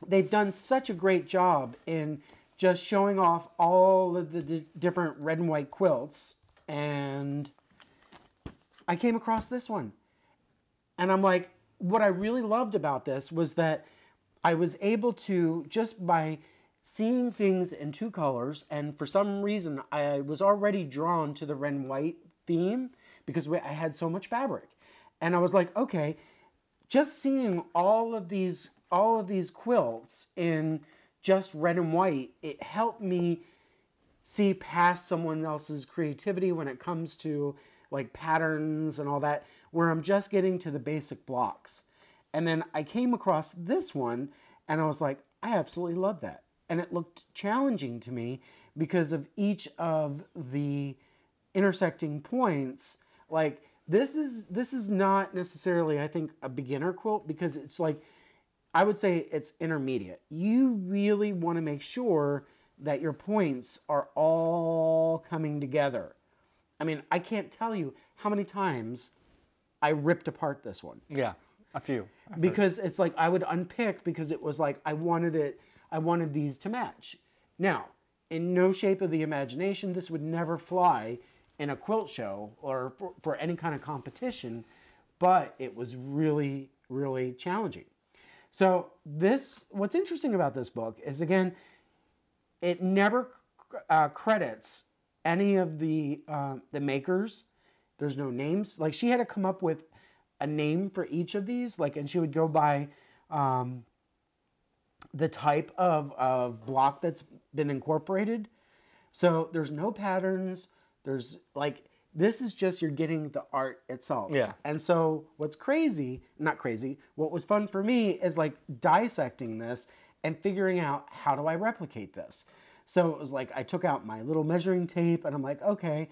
they've done such a great job in just showing off all of the different red and white quilts. And i came across this one and I'm like, what I really loved about this was that I was able to, just by seeing things in two colors, and for some reason, I was already drawn to the red and white theme because I had so much fabric. And I was like, okay, just seeing all of these all of these quilts in just red and white, it helped me see past someone else's creativity when it comes to like patterns and all that, where I'm just getting to the basic blocks. And then I came across this one and I was like, I absolutely love that. And it looked challenging to me because of each of the intersecting points. Like this is this is not necessarily I think a beginner quilt because it's like I would say it's intermediate. You really want to make sure that your points are all coming together. I mean, I can't tell you how many times I ripped apart this one Yeah, a few. because it's like I would unpick because it was like I wanted it I wanted these to match. Now, in no shape of the imagination this would never fly in a quilt show or for, for any kind of competition, but it was really really challenging. So, this what's interesting about this book is again it never uh, credits any of the uh, the makers. There's no names. Like she had to come up with a name for each of these. Like, and she would go by um, the type of of block that's been incorporated. So there's no patterns. There's like This is just you're getting the art itself. Yeah. And so what's crazy, not crazy, what was fun for me is like dissecting this and figuring out how do I replicate this. So it was like I took out my little measuring tape and I'm like, okay,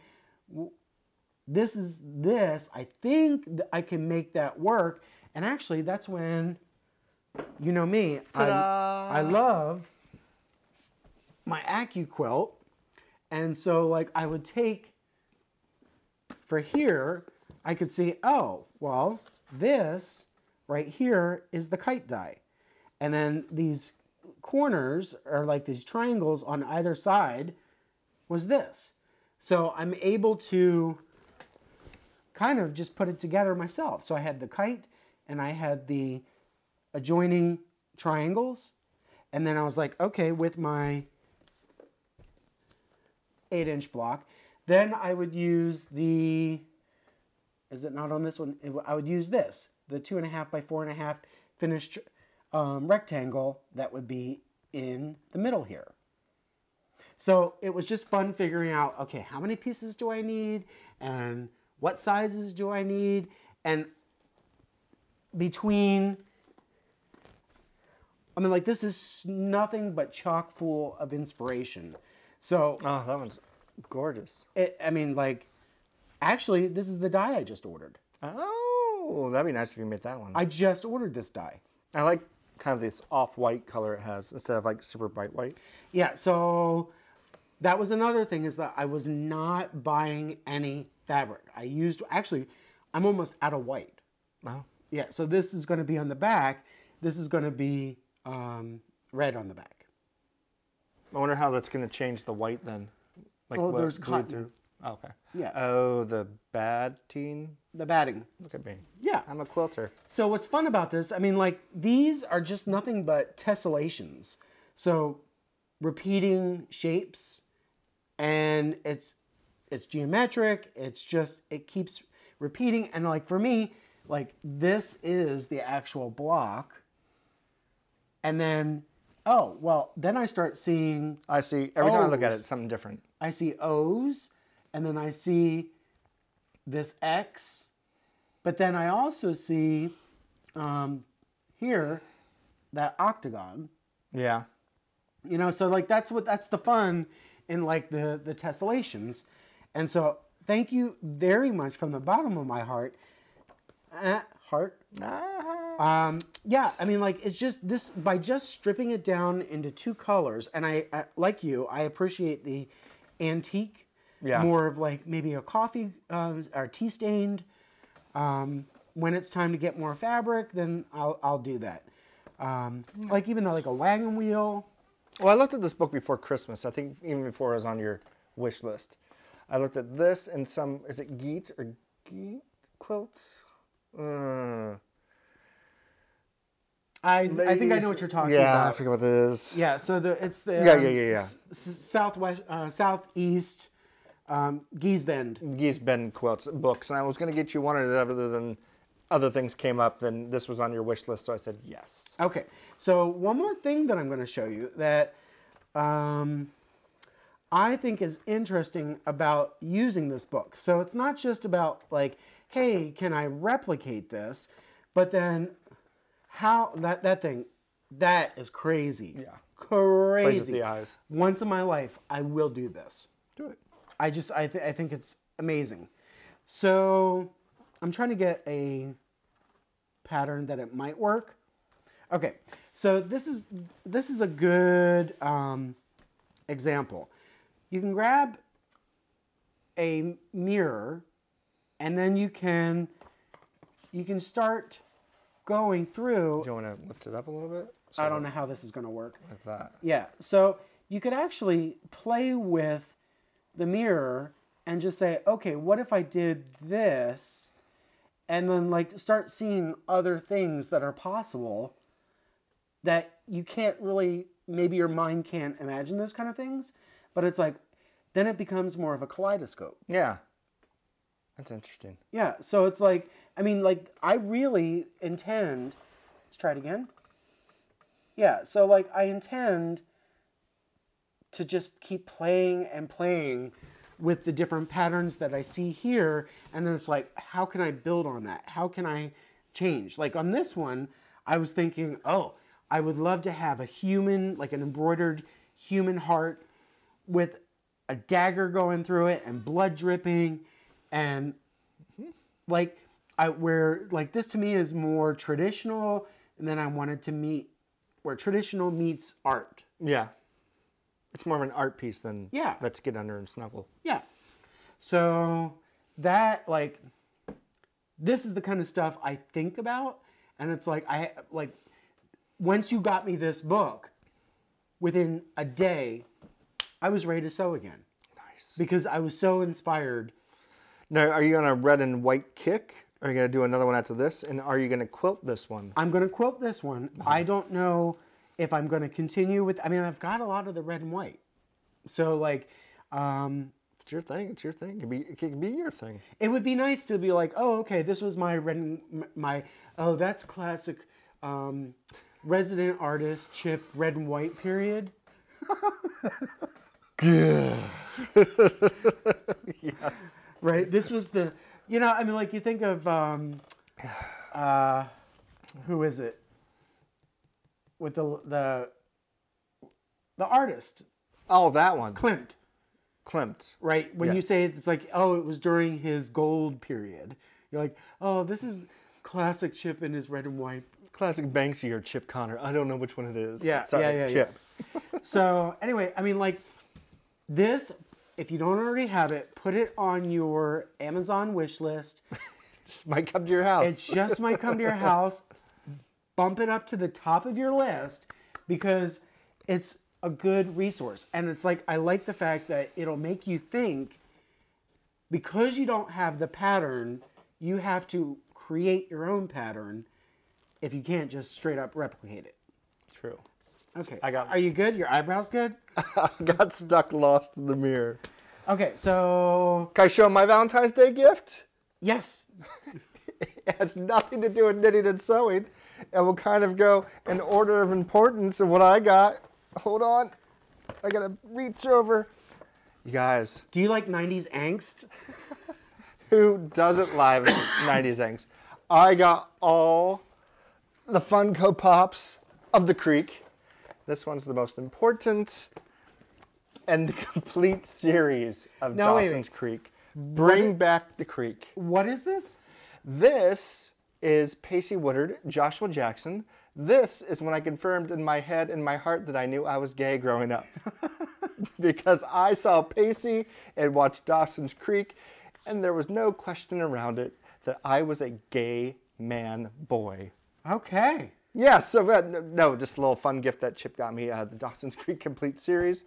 this is this. I think I can make that work. And actually, that's when, you know me, I, I love my AccuQuilt. And so, like, I would take for here, I could see, oh, well, this right here is the kite die. And then these corners are like these triangles on either side was this. So I'm able to kind of just put it together myself. So I had the kite and I had the adjoining triangles. And then I was like, okay, with my eight inch block, then I would use the, is it not on this one? I would use this, the two and a half by four and a half finished um, rectangle that would be in the middle here. So it was just fun figuring out, okay, how many pieces do I need and what sizes do I need? And between, I mean, like this is nothing but chock full of inspiration. So Oh, that one's gorgeous. it, I mean, like, actually, this is the die I just ordered. Oh, that'd be nice if you made that one. I just ordered this die. I like kind of this off-white color it has instead of like super bright white. Yeah, so that was another thing is that I was not buying any fabric. I used, actually, I'm almost out of white. Wow. Yeah, so this is going to be on the back. This is going to be um, red on the back. I wonder how that's going to change the white then. Like Oh, there's cotton. Oh, okay. Yeah. Oh, the bad teen. The batting. Look at me. Yeah. I'm a quilter. So what's fun about this? I mean, like these are just nothing but tessellations. So repeating shapes, and it's it's geometric. It's just it keeps repeating, and like for me, like this is the actual block, and then oh well, then I start seeing I see. Every time I look at it, something different. I see O's, and then I see this X, but then I also see um, here that octagon. Yeah. You know, so like that's what that's the fun in like the the tessellations, and so thank you very much from the bottom of my heart. Uh, heart. Ah. Um, yeah, I mean, like it's just this by just stripping it down into two colors, and I, I like you, I appreciate the antique, Yeah. more of like maybe a coffee um, or tea stained. Um, when it's time to get more fabric, then I'll I'll do that. Um, like even though like a wagon wheel. Well, I looked at this book before Christmas. I think even before it was on your wish list. I looked at this and some. Is it Geet or Geet quilts? Uh, I I think I know what you're talking yeah, about. Yeah, I forget what it is. Yeah, so the it's the Yeah, um, yeah, yeah, yeah. s- s- southwest uh, southeast um, Gee's Bend. Gee's Bend quilts books, and I was going to get you one the other than other things came up. Then this was on your wish list, so I said yes. Okay, so one more thing that I'm going to show you that um, I think is interesting about using this book. So it's not just about like, hey, can I replicate this? But then how that that thing that is crazy. Yeah. Crazy. With the eyes. Once in my life, I will do this. Do it. I just I, th- I think it's amazing. So I'm trying to get a pattern that it might work. Okay, so this is this is a good um, example. You can grab a mirror, and then you can you can start going through. Do you want to lift it up a little bit? I don't know how this is going to work. Like that. Yeah. So you could actually play with the mirror and just say, okay, what if I did this? And then like start seeing other things that are possible that you can't really, maybe your mind can't imagine those kind of things. But it's like, then it becomes more of a kaleidoscope. Yeah. That's interesting. Yeah. So it's like, I mean, like, I really intend, let's try it again. Yeah. So, like, I intend to just keep playing and playing with the different patterns that I see here. And then it's like, how can I build on that? How can I change? Like on this one, I was thinking, oh, I would love to have a human, like an embroidered human heart with a dagger going through it and blood dripping and like I where like this to me is more traditional and then I wanted to meet where traditional meets art. Yeah. It's more of an art piece than Yeah. let's get under and snuggle. Yeah. So that like this is the kind of stuff I think about and it's like I like once you got me this book within a day I was ready to sew again Nice. because I was so inspired. Now, are you on a red and white kick? Are you going to do another one after this? And are you going to quilt this one? I'm going to quilt this one. I mm-hmm. don't know if I'm going to continue with I mean I've got a lot of the red and white. So like um It's your thing. It's your thing. It can be, it can be your thing. it would be nice to be like, oh, okay, this was my red and my oh, that's classic um, resident artist chip red and white period. Yes. Right. This was the, you know, I mean, like you think of, um, uh, who is it? With the the the artist Oh, that one. Klimt, Klimt. right? When you Yes. say it's like, oh, it was during his gold period. You're like, oh, this is classic Chip in his red and white Classic Banksy or Chip Connor. I don't know which one it is. Yeah, Sorry, yeah, yeah, yeah. So anyway, I mean, like this. If you don't already have it, put it on your Amazon wish list. Just might come to your house. It just might come to your house. Bump it up to the top of your list because it's a good resource. And it's like I like the fact that it'll make you think because you don't have the pattern, you have to create your own pattern if you can't just straight up replicate it. True. Okay. I got- Are you good? Your eyebrows good? I got stuck lost in the mirror. Okay, so Can I show my Valentine's Day gift? yes. It has nothing to do with knitting and sewing. And we'll kind of go in order of importance of what I got. Hold on. I gotta reach over. You guys, Do you like 90s angst? who doesn't live 90s angst? I got all the Funko Pops of the Creek. This one's the most important and the complete series of No, wait, wait. Dawson's Creek. Bring back the Creek. What is this? This is Pacey Woodard, Joshua Jackson. This is when I confirmed in my head and my heart that I knew I was gay growing up. because I saw Pacey and watched Dawson's Creek, and there was no question around it that I was a gay man boy. Okay. Yeah, so uh, no, just a little fun gift that Chip got me, uh, the Dawson's Creek Complete Series,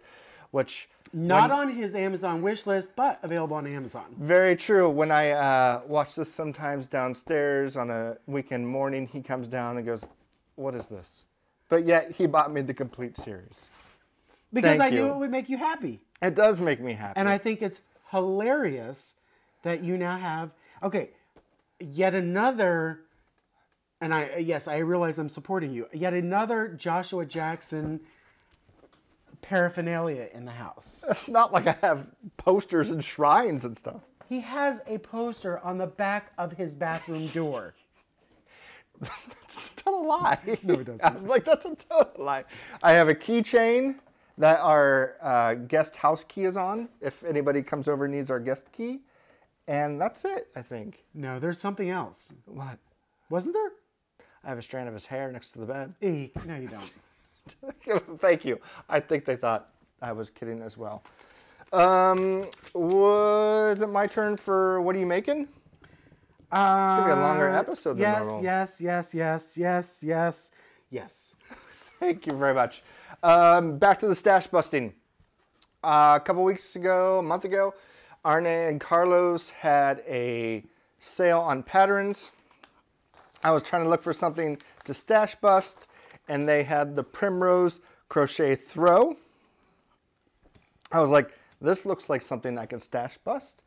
which Not on his Amazon wish list, but available on Amazon. Very true. When I uh, watch this sometimes downstairs on a weekend morning, he comes down and goes, What is this? But yet he bought me the complete series. Because Thank I knew it would make you happy. It does make me happy. And I think it's hilarious that you now have okay, yet another and I yes, I realize I'm supporting you. Yet another Joshua Jackson paraphernalia in the house. it's not like I have posters and shrines and stuff. He has a poster on the back of his bathroom door. It's a total lie. No, it doesn't. I was like, That's a total lie. I have a keychain that our uh, guest house key is on if anybody comes over and needs our guest key. And that's it, I think. No, there's something else. What? Wasn't there? I have a strand of his hair next to the bed. Eek, no, you don't. Thank you. I think they thought I was kidding as well. Um, was it my turn for what are you making? Uh, gonna be a longer episode than yes, normal. Yes, yes, yes, yes, yes, yes. Thank you very much. Um, back to the stash busting. Uh, a couple weeks ago, a month ago, Arne and Carlos had a sale on patterns. I was trying to look for something to stash bust, and they had the Primrose Crochet Throw. I was like, this looks like something I can stash bust.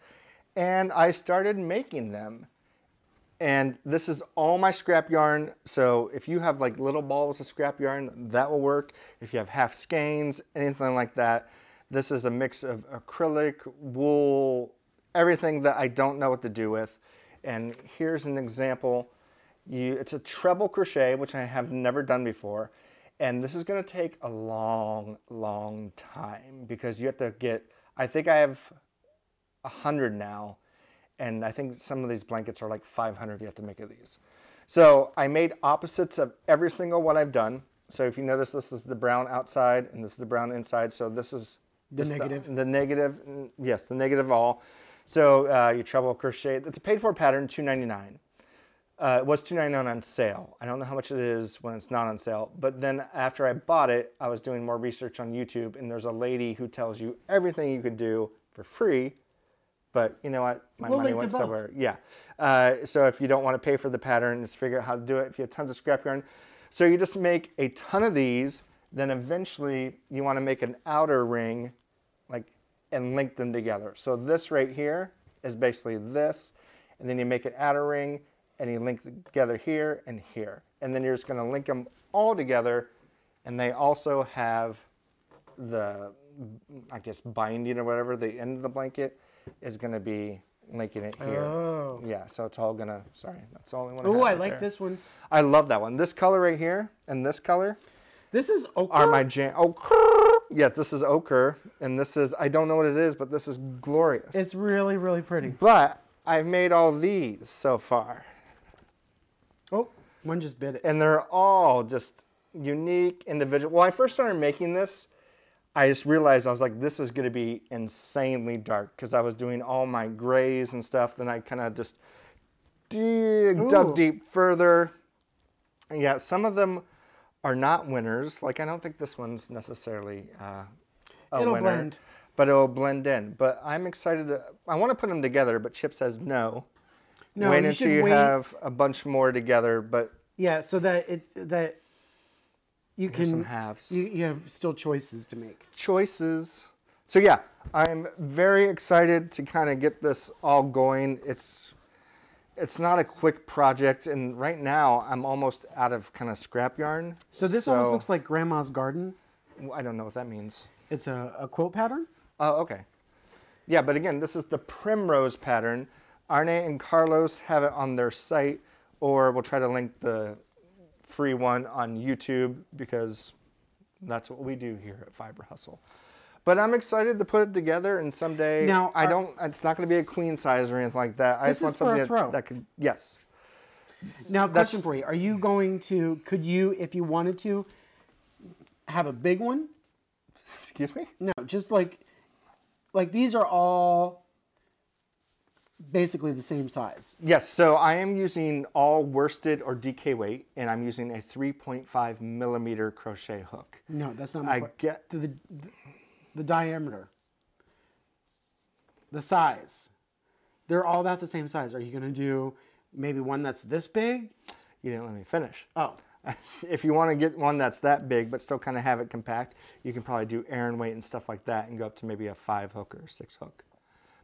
And I started making them. And this is all my scrap yarn. So if you have like little balls of scrap yarn, that will work. If you have half skeins, anything like that, This is a mix of acrylic, wool, everything that I don't know what to do with. And here's an example. You, it's a treble crochet, which I have never done before. And this is gonna take a long, long time because you have to get, I think I have a hundred now. And I think some of these blankets are like 500 you have to make of these. So I made opposites of every single one I've done. So if you notice, this is the brown outside and this is the brown inside. So this is The negative. The, negative, mm, yes, the negative all. So uh, you treble crochet. It's a paid for pattern, $2.99. Uh, it was $2.99 on sale. I don't know how much it is when it's not on sale. But then after I bought it, I was doing more research on YouTube, and there's a lady who tells you everything you could do for free. But you know what? My We'll money went somewhere. Yeah. Uh, so if you don't want to pay for the pattern, just figure out how to do it. If you have tons of scrap yarn, so you just make a ton of these. Then eventually you want to make an outer ring, like, and link them together. So this right here is basically this, and then you make an outer ring, and you link together here and here, and then you're just going to link them all together, and they also have the, I guess, binding or whatever, the end of the blanket is going to be linking it here. Oh. Yeah, so it's all gonna. Sorry, that's the only one. Oh, have I right like there. this one. I love that one. This color right here and this color This is ochre. are my jam. ochre. yes, this is ochre, and this is I don't know what it is, but this is glorious. It's really, really pretty. but I've made all these so far, Oh, one just bit it. and they're all just unique, individual. When I first started making this, I just realized I was like, this is going to be insanely dark because I was doing all my grays and stuff. Then I kind of just dig, Ooh. dug deep further. And yeah, some of them are not winners. Like I don't think this one's necessarily uh, a It'll winner, blend. but it'll blend in. But I'm excited. To, I want to put them together, but Chip says no. No, wait you until you wait. have a bunch more together. But Yeah, so that it that you Here's can halves. you, you have still choices to make. choices. So yeah, I'm very excited to kind of get this all going. It's it's not a quick project, and right now I'm almost out of kind of scrap yarn. So this almost looks like grandma's garden. I don't know what that means. It's a, a quilt pattern. Oh, okay. Yeah, but again, this is the primrose pattern. Arne and Carlos have it on their site, or we'll try to link the free one on YouTube because that's what we do here at Fiber Hustle. But I'm excited to put it together, and someday Now, I uh, don't. It's not going to be a queen size or anything like that. I just want is for a something that, that could. Yes. Now, That's- question for you: Are you going to? Could you, if you wanted to, have a big one? Excuse me. No, just like, like these are all basically the same size. Yes, so I am using all worsted or DK weight, and I'm using a 3.5 millimeter crochet hook. No, that's not my I que- get to the the diameter, the size. They're all about the same size. Are you going to do maybe one that's this big? you didn't let me finish. Oh, If you want to get one that's that big but still kind of have it compact, you can probably do Aran weight and stuff like that and go up to maybe a five hook or six hook.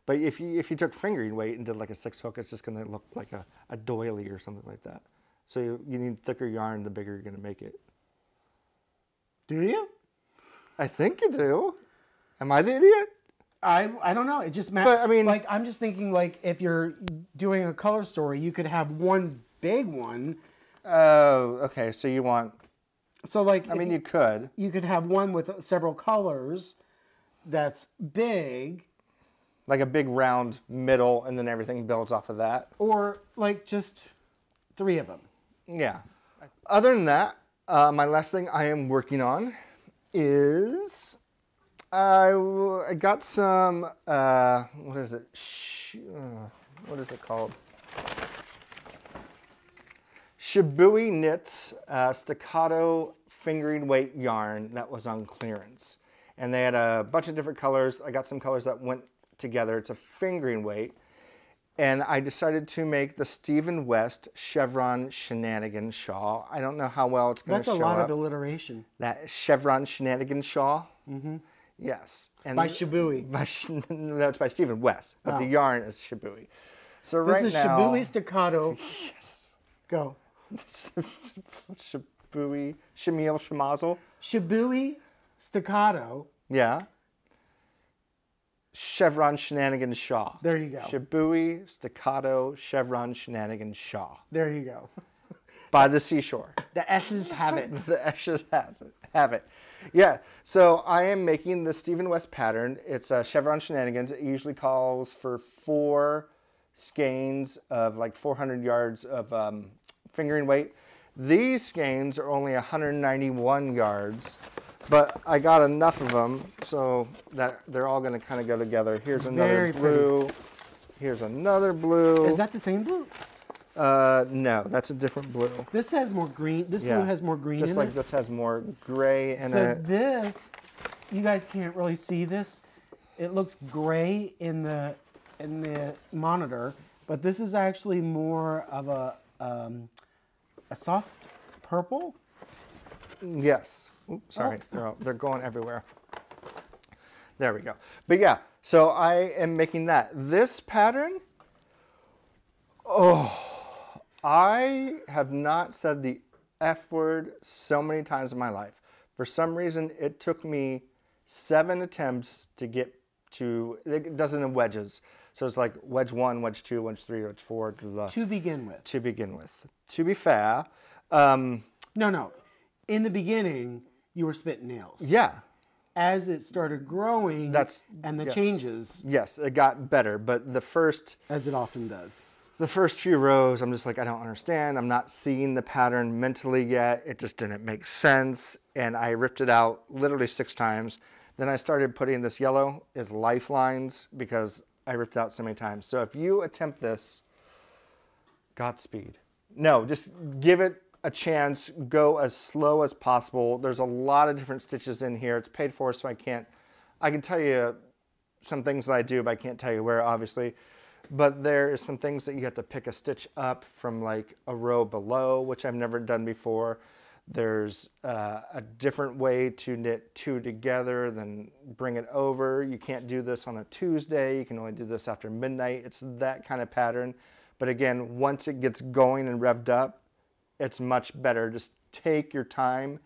But if you if you took fingering weight and did like a six hook, it's just going to look like a, a doily or something like that. So you, you need thicker yarn, the bigger you're going to make it. do you? I think you do. Am I the idiot? I I don't know. It just matters. But, I mean- like I'm just thinking, like if you're doing a color story, you could have one big one. Oh, okay. So you want? So like, I mean, you could. you could have one with several colors that's big, like a big round middle, and then everything builds off of that. or like just three of them. Yeah. Other than that, uh, my last thing I am working on is I got some uh, what is it? Sh- uh, what is it called? Shibui Knits uh, staccato fingering weight yarn that was on clearance. And they had a bunch of different colors. I got some colors that went together. It's a fingering weight. And I decided to make the Stephen West chevron shenanigan shawl. I don't know how well it's going to show up. That's a lot up. of alliteration. that chevron shenanigan shawl. Mm-hmm. Yes. And By Shibui. by it's by Stephen West, but the Oh. yarn is Shibui. So This right is now, Shibui staccato. Yes. Go. Shibui, Shamil Shamazel. Shibui staccato Yeah. Chevron shenanigans Shaw. There you go. Shibui staccato chevron shenanigans Shaw There you go. by the seashore. The S's have it. the Eshes has it. Have it. Yeah. So I am making the Stephen West pattern. It's a chevron shenanigans. It usually calls for four skeins of like 400 yards of um, fingering weight. These skeins are only 191 yards, but I got enough of them so that they're all going to kind of go together. Here's another Very pretty. blue. Here's another blue. Is that the same blue? Uh, no, that's a different blue. This has more green. This Yeah. blue has more green Just like it. this has more gray in so it. this, you guys can't really see this. It looks gray in the in the monitor, but this is actually more of a um, a soft purple. Yes. Oh. Oops, sorry, they're, all- they're going everywhere. There we go. But yeah, so I am making that. This pattern, oh, I have not said the F word so many times in my life. For some reason, it took me seven attempts to get to, it does it in wedges. So it's like wedge one, wedge two, wedge three, wedge four, blah, To begin with, to begin with. To be fair, um, no, no. In the beginning, you were spitting nails. yeah, As it started growing, That's- and the yes. changes, Yes, it got better, but the first as it often does. the first few rows, I'm just like I don't understand. I'm not seeing the pattern mentally yet. It just didn't make sense, and I ripped it out literally six times. Then I started putting this yellow as lifelines because I ripped it out so many times. So if you attempt this, Godspeed. No, just give it a chance. Go as slow as possible. There's a lot of different stitches in here. It's paid for, so I can't. I can tell you some things that I do, but I can't tell you where, obviously. But there is some things that you have to pick a stitch up from like a row below, which I've never done before. There's uh, a different way to knit two together, then bring it over. You can't do this on a Tuesday. You can only do this after midnight. It's that kind of pattern. But again, once it gets going and revved up, it's much better. Just take your time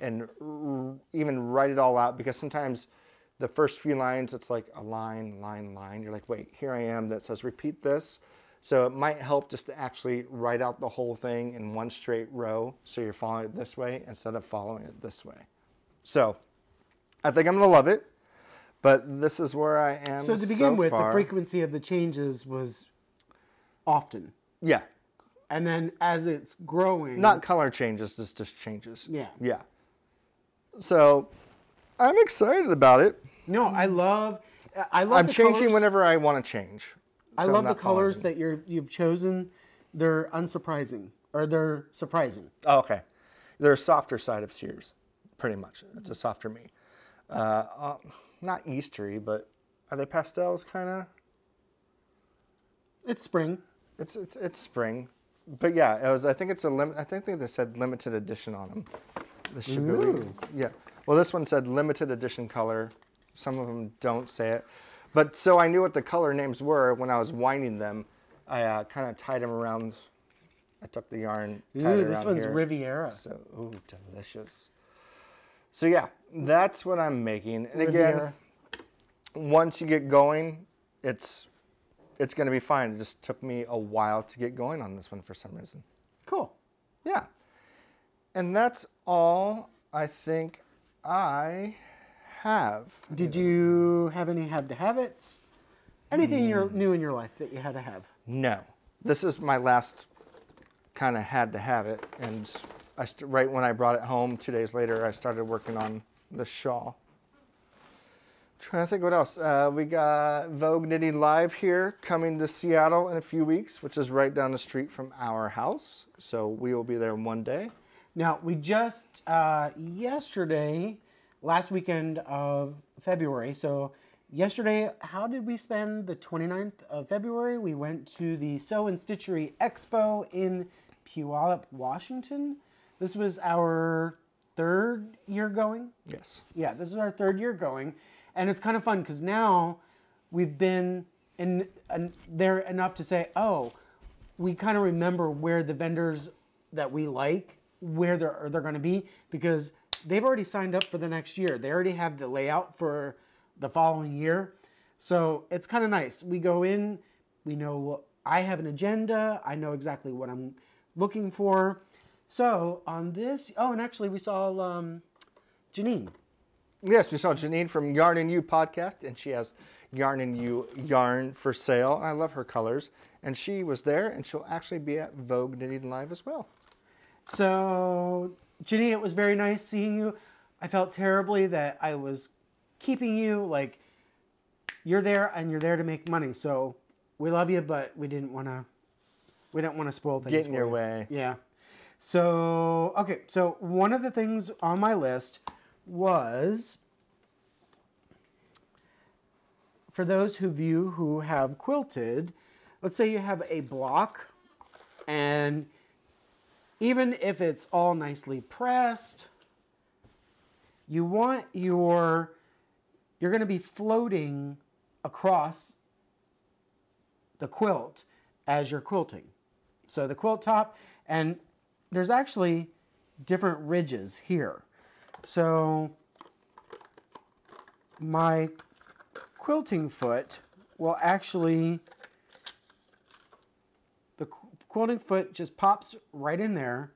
and r- even write it all out because sometimes the first few lines it's like a line, line, line. You're like, wait, here I am that says repeat this. So it might help just to actually write out the whole thing in one straight row so you're following it this way instead of following it this way. So I think I'm gonna love it, but this is where I am. So to begin with, far. the frequency of the changes was often, yeah, and then as it's growing, not color changes, this just changes. Yeah. yeah. So I'm excited about it. No, I love. I love. I'm changing colors. whenever I want to change. I So love the colors that you're you've chosen. They're unsurprising, or they're surprising. Oh, okay. They're a softer side of Sears, pretty much. It's a softer me. Uh, uh, not Eastery, but are they pastels kind of? It's spring. It's it's it's spring, but yeah, it was. I think it's a limit. I think they said limited edition on them. The Shibui. Yeah. Well, this one said limited edition color. Some of them don't say it, but so I knew what the color names were when I was winding them. I uh, kind of tied them around. I took the yarn, tied Ooh, this one's here. Riviera. So, ooh, delicious. So yeah, that's what I'm making. And again, once you get going, it's it's going to be fine. It just took me a while to get going on this one for some reason. Cool. Yeah. And that's all I think I have. Did you have any have to have it's? Anything you're hmm. new in your life that you had to have? No. This is my last kind of had to have it. And I st- right when I brought it home, two days later, I started working on the shawl. Trying to think what else. Uh, we got Vogue Knitting Live here coming to Seattle in a few weeks, which is right down the street from our house. So we will be there one day. Now we just uh, yesterday, last weekend of February. So yesterday, how did we spend the 29th of February? We went to the Sew and Stitchery Expo in Puyallup, Washington. This was our third year going. Yes. Yeah, this is our third year going, and it's kind of fun because now we've been in, in there enough to say, oh, we kind of remember where the vendors that we like, where they're they're going to be because they've already signed up for the next year. They already have the layout for the following year. So it's kind of nice. We go in, we know I have an agenda, I know exactly what I'm looking for. So on this, oh, and actually we saw um, Janine. Yes, we saw Janine from Yarn and You podcast, and she has Yarn and You yarn for sale. I love her colors, and she was there, and she'll actually be at Vogue Knitting Live as well. So, Janine, it was very nice seeing you. I felt terribly that I was keeping you. Like, you're there and you're there to make money. So, we love you, but we didn't want to. We didn't want to spoil things. Get in your you. way. Yeah. So, okay. So, one of the things on my list was for those of you who have quilted, let's say you have a block and even if it's all nicely pressed, you want your you're going to be floating across the quilt as you're quilting. So the quilt top and there's actually different ridges here. So my quilting foot will actually the quilting foot just pops right in there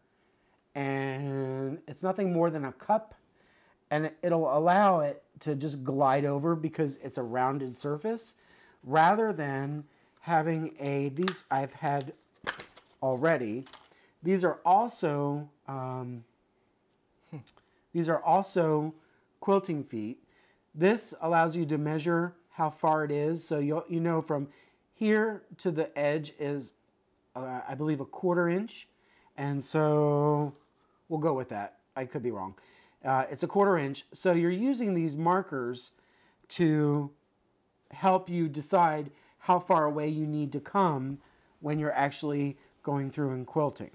and it's nothing more than a cup and it- it'll allow it to just glide over because it's a rounded surface rather than having a these I've had already. These are also um, these are also quilting feet. This allows you to measure how far it is. So you you know from here to the edge is, uh, I believe, a quarter inch. And so we'll go with that. I could be wrong. Uh, it's a quarter inch. So you're using these markers to help you decide how far away you need to come when you're actually going through and quilting.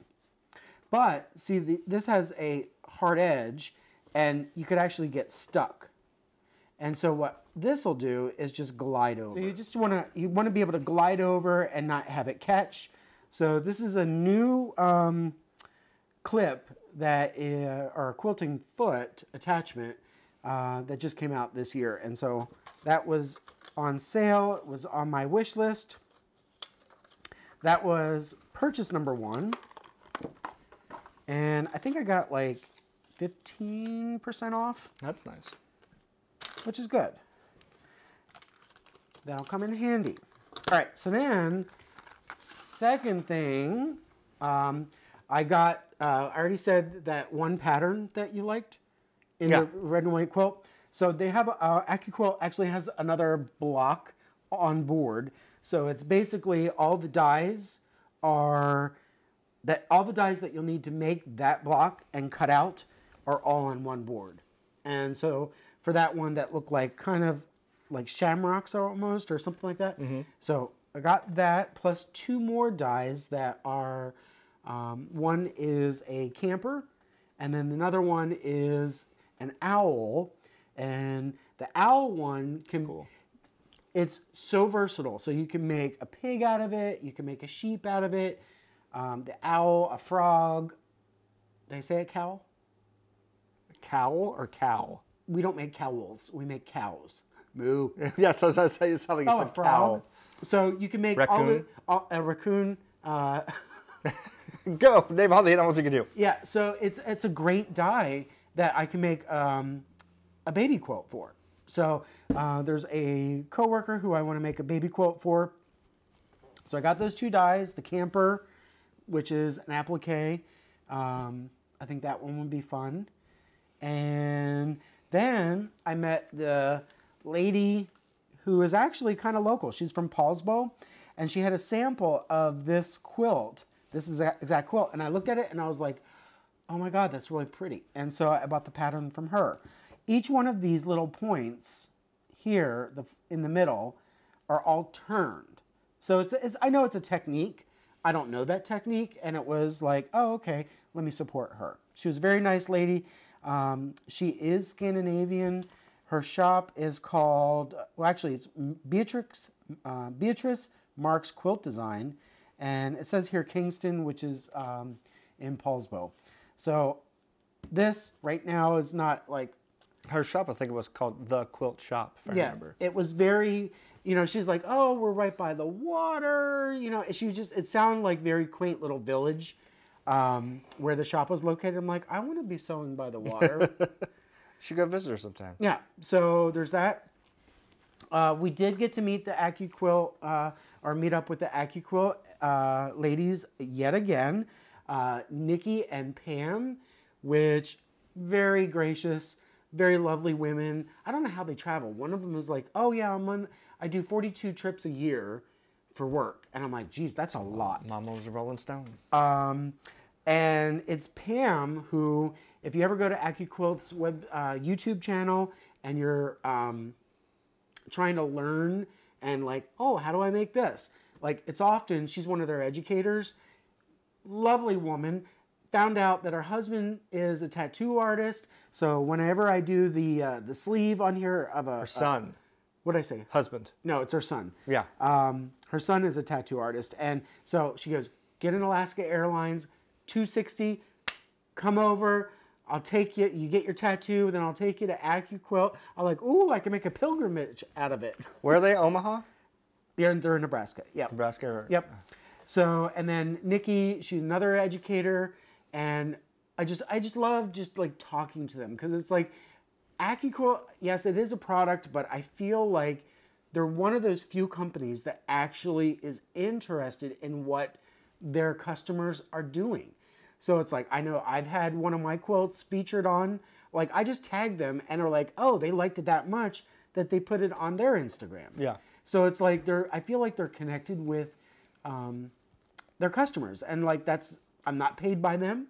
But see, the, this has a hard edge, and you could actually get stuck. And so what this will do is just glide over. So you just want to you want to be able to glide over and not have it catch. So this is a new um, clip that is, or a quilting foot attachment uh, that just came out this year, and so that was on sale. It was on my wish list. That was purchase number one. And I think I got like 15% off, That's nice. which is good. That'll come in handy. All right, so then, second thing, um, I got, uh, I already said that one pattern that you liked in Yeah. the red and white quilt. So they have, uh, AccuQuilt actually has another block on board. So it's basically all the dies are that all the dies that you'll need to make that block and cut out are all on one board. And so for that one that looked like kind of like shamrocks almost or something like that. So I got that plus two more dies that are um, one is a camper and then another one is an owl. And the owl one can Cool. it's so versatile. So you can make a pig out of it, you can make a sheep out of it, um, the owl, a frog. Did I say a cow? Cowl or cow? We don't make cowls, we make cows. Moo. yes, I was going to say something. Oh, You a said frog. cow. So you can make all the all, a raccoon. Uh, Go name all the animals you can do. yeah, so it's it's a great die that I can make um, a baby quilt for. So uh, there's a coworker who I want to make a baby quilt for. So I got those two dies, the camper, which is an applique. Um, I think that one would be fun. And then I met the lady who is actually kind of local. She's from Poulsbo, and she had a sample of this quilt, this is exact quilt. And I looked at it and I was like, oh my God, that's really pretty. And so I bought the pattern from her. Each one of these little points here the, in the middle are all turned. So it's, it's, I know it's a technique. I don't know that technique. And it was like, oh, okay, let me support her. She was a very nice lady. Um, she is Scandinavian. Her shop is called, well, actually, it's Beatrix, uh, Beatrice Marks Quilt Design. And it says here Kingston, which is um, in Poulsbo. So this right now is not like Her shop, I think it was called The Quilt Shop, if I yeah, remember. it was very, you know, she's like, oh, we're right by the water, you know. She just, it sounded like very quaint little village, um, where the shop was located. I'm like, I want to be sewing by the water. Should go visit her sometime. yeah, so there's that. Uh, we did get to meet the AccuQuilt, uh, or meet up with the AccuQuilt uh, ladies yet again, uh, Nikki and Pam, which very gracious, very lovely women. I don't know how they travel. One of them was like, "Oh yeah, I'm on. I do 42 trips a year for work," and I'm like, "Geez, that's a lot." Mama was a Rolling Stone. Um, and it's Pam who, if you ever go to AccuQuilt's web uh, YouTube channel and you're um, trying to learn and like, oh, how do I make this? Like, it's often she's one of their educators. Lovely woman. Found out that her husband is a tattoo artist. So whenever I do the uh, the sleeve on here of a Her son, what did I say? husband. No, it's her son. Yeah. Um, her son is a tattoo artist, and so she goes, "Get an Alaska Airlines 260, come over. I'll take you. You get your tattoo, then I'll take you to AccuQuilt. I'm like, ooh, I can make a pilgrimage out of it. Where are they? Omaha? They're in, they're in Nebraska. Yep. Nebraska? Or- Yep. So and then Nikki, she's another educator, and I just I just love just like talking to them because it's like AccuQuilt. Yes, it is a product, but I feel like they're one of those few companies that actually is interested in what their customers are doing. So it's like I know I've had one of my quilts featured on. Like I just tagged them and are like, oh, they liked it that much that they put it on their Instagram. Yeah. So it's like they're. I feel like they're connected with um, their customers, and like that's. I'm not paid by them,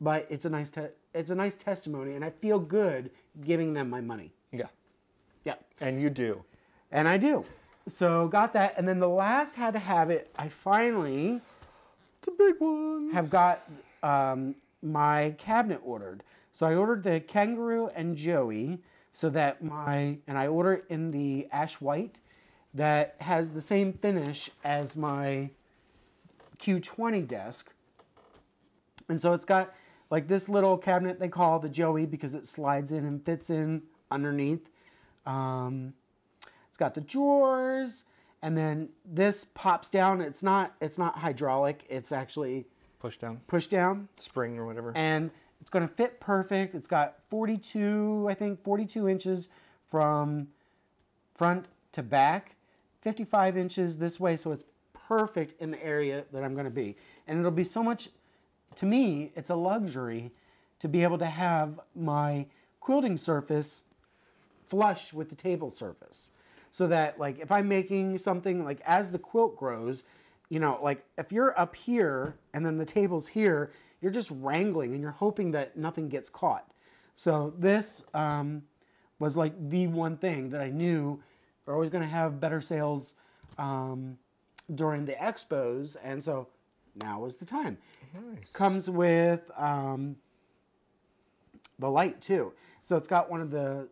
but it's a nice. It's a nice testimony, and I feel good giving them my money. Yeah. Yeah, And you do. and I do. So got that, and then the last had to have it. I finally It's a big one. have got um, my cabinet ordered. So I ordered the kangaroo and Joey so that my and I order it in the ash white that has the same finish as my Q20 desk. And so it's got like this little cabinet they call the Joey because it slides in and fits in underneath. Um, it's got the drawers, and then this pops down. It's not it's not hydraulic. It's actually Push down. push down, Spring or whatever. and it's going to fit perfect. It's got 42, I think 42 inches from front to back, 55 inches this way, so it's perfect in the area that I'm going to be. And it'll be so much, to me, it's a luxury to be able to have my quilting surface flush with the table surface. So that, like, if I'm making something, like, as the quilt grows, you know, like, if you're up here and then the table's here, you're just wrangling and you're hoping that nothing gets caught. So this um, was like the one thing that I knew we're always going to have better sales um, during the expos, and so now is the time. nice. Comes with um, the light too, so it's got one of the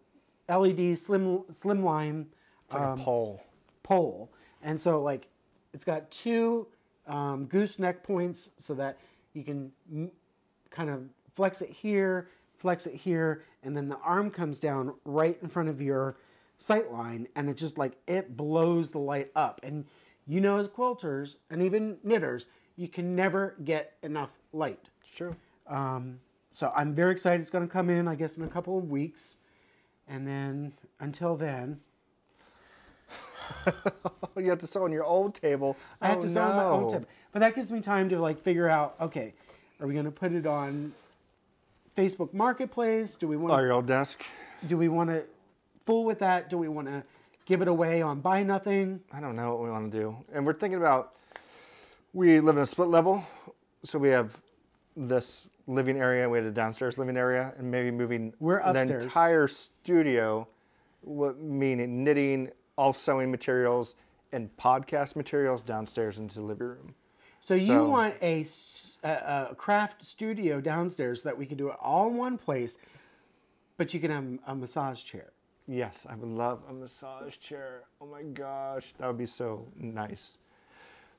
LED slim slimline like um, pole. pole, and so like it's got two um, gooseneck points so that you can m- kind of flex it here, flex it here, and then the arm comes down right in front of your sight line, and it just like it blows the light up. And you know, as quilters and even knitters, you can never get enough light. True. Um, so I'm very excited. It's going to come in, I guess, in a couple of weeks, and then until then. you have to sew on your old table. I have Oh, to sew on my own no. tip. But that gives me time to like figure out, okay, are we gonna put it on Facebook Marketplace? Do we Oh, want your old desk. do we want to fool with that? Do we want to give it away on buy nothing? I don't know what we want to do. And we're thinking about we live in a split level, so we have this living area, we have a downstairs living area, and maybe moving We're the entire studio, what meaning knitting, all sewing materials, and podcast materials downstairs into the living room. So you So- want a, craft studio downstairs so that we can do it all in one place, but you can have a massage chair. Yes, I would love a massage chair. Oh my gosh, that would be so nice.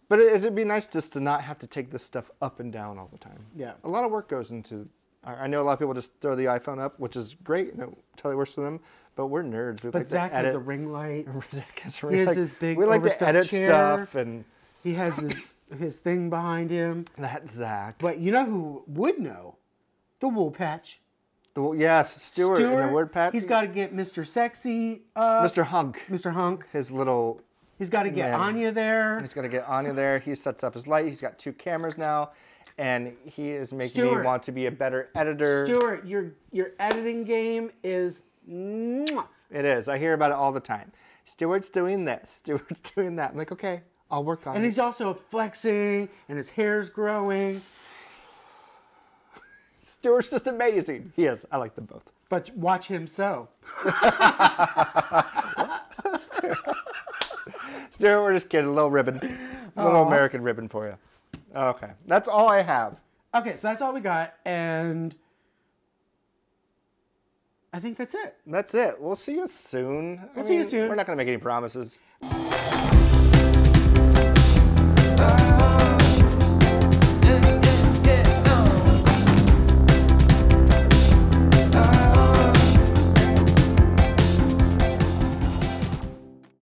But it, it'd be nice just to not have to take this stuff up and down all the time. Yeah. A lot of work goes into I I know a lot of people just throw the iPhone up, which is great. and It totally works for them. But we're nerds. We But like Zach has a ring light. Zach has, He has this big We like to edit chair. stuff, and He has his his thing behind him. that's Zach. But you know who would know? The wool patch. The- yes, Stuart, in the wool patch. He's got to get Mr. Sexy up. Mr. Hunk. Mr. Hunk. His little He's got to get Man. Anya there. He's got to get Anya there. He sets up his light. He's got two cameras now, and he is making me want to be a better editor. Stuart, your your editing game is. mwah. It is. I hear about it all the time. Stuart's doing this. Stuart's doing that. I'm like, okay, I'll work on And it. And he's also flexing, and his hair's growing. Stuart's just amazing. He is. I like them both. But watch him sew. Stuart, we're just kidding. A little ribbon, a little American ribbon for you. Okay, that's all I have. Okay, so that's all we got, and I think that's it. That's it. We'll see you soon. We'll see you soon. We're not gonna make any promises.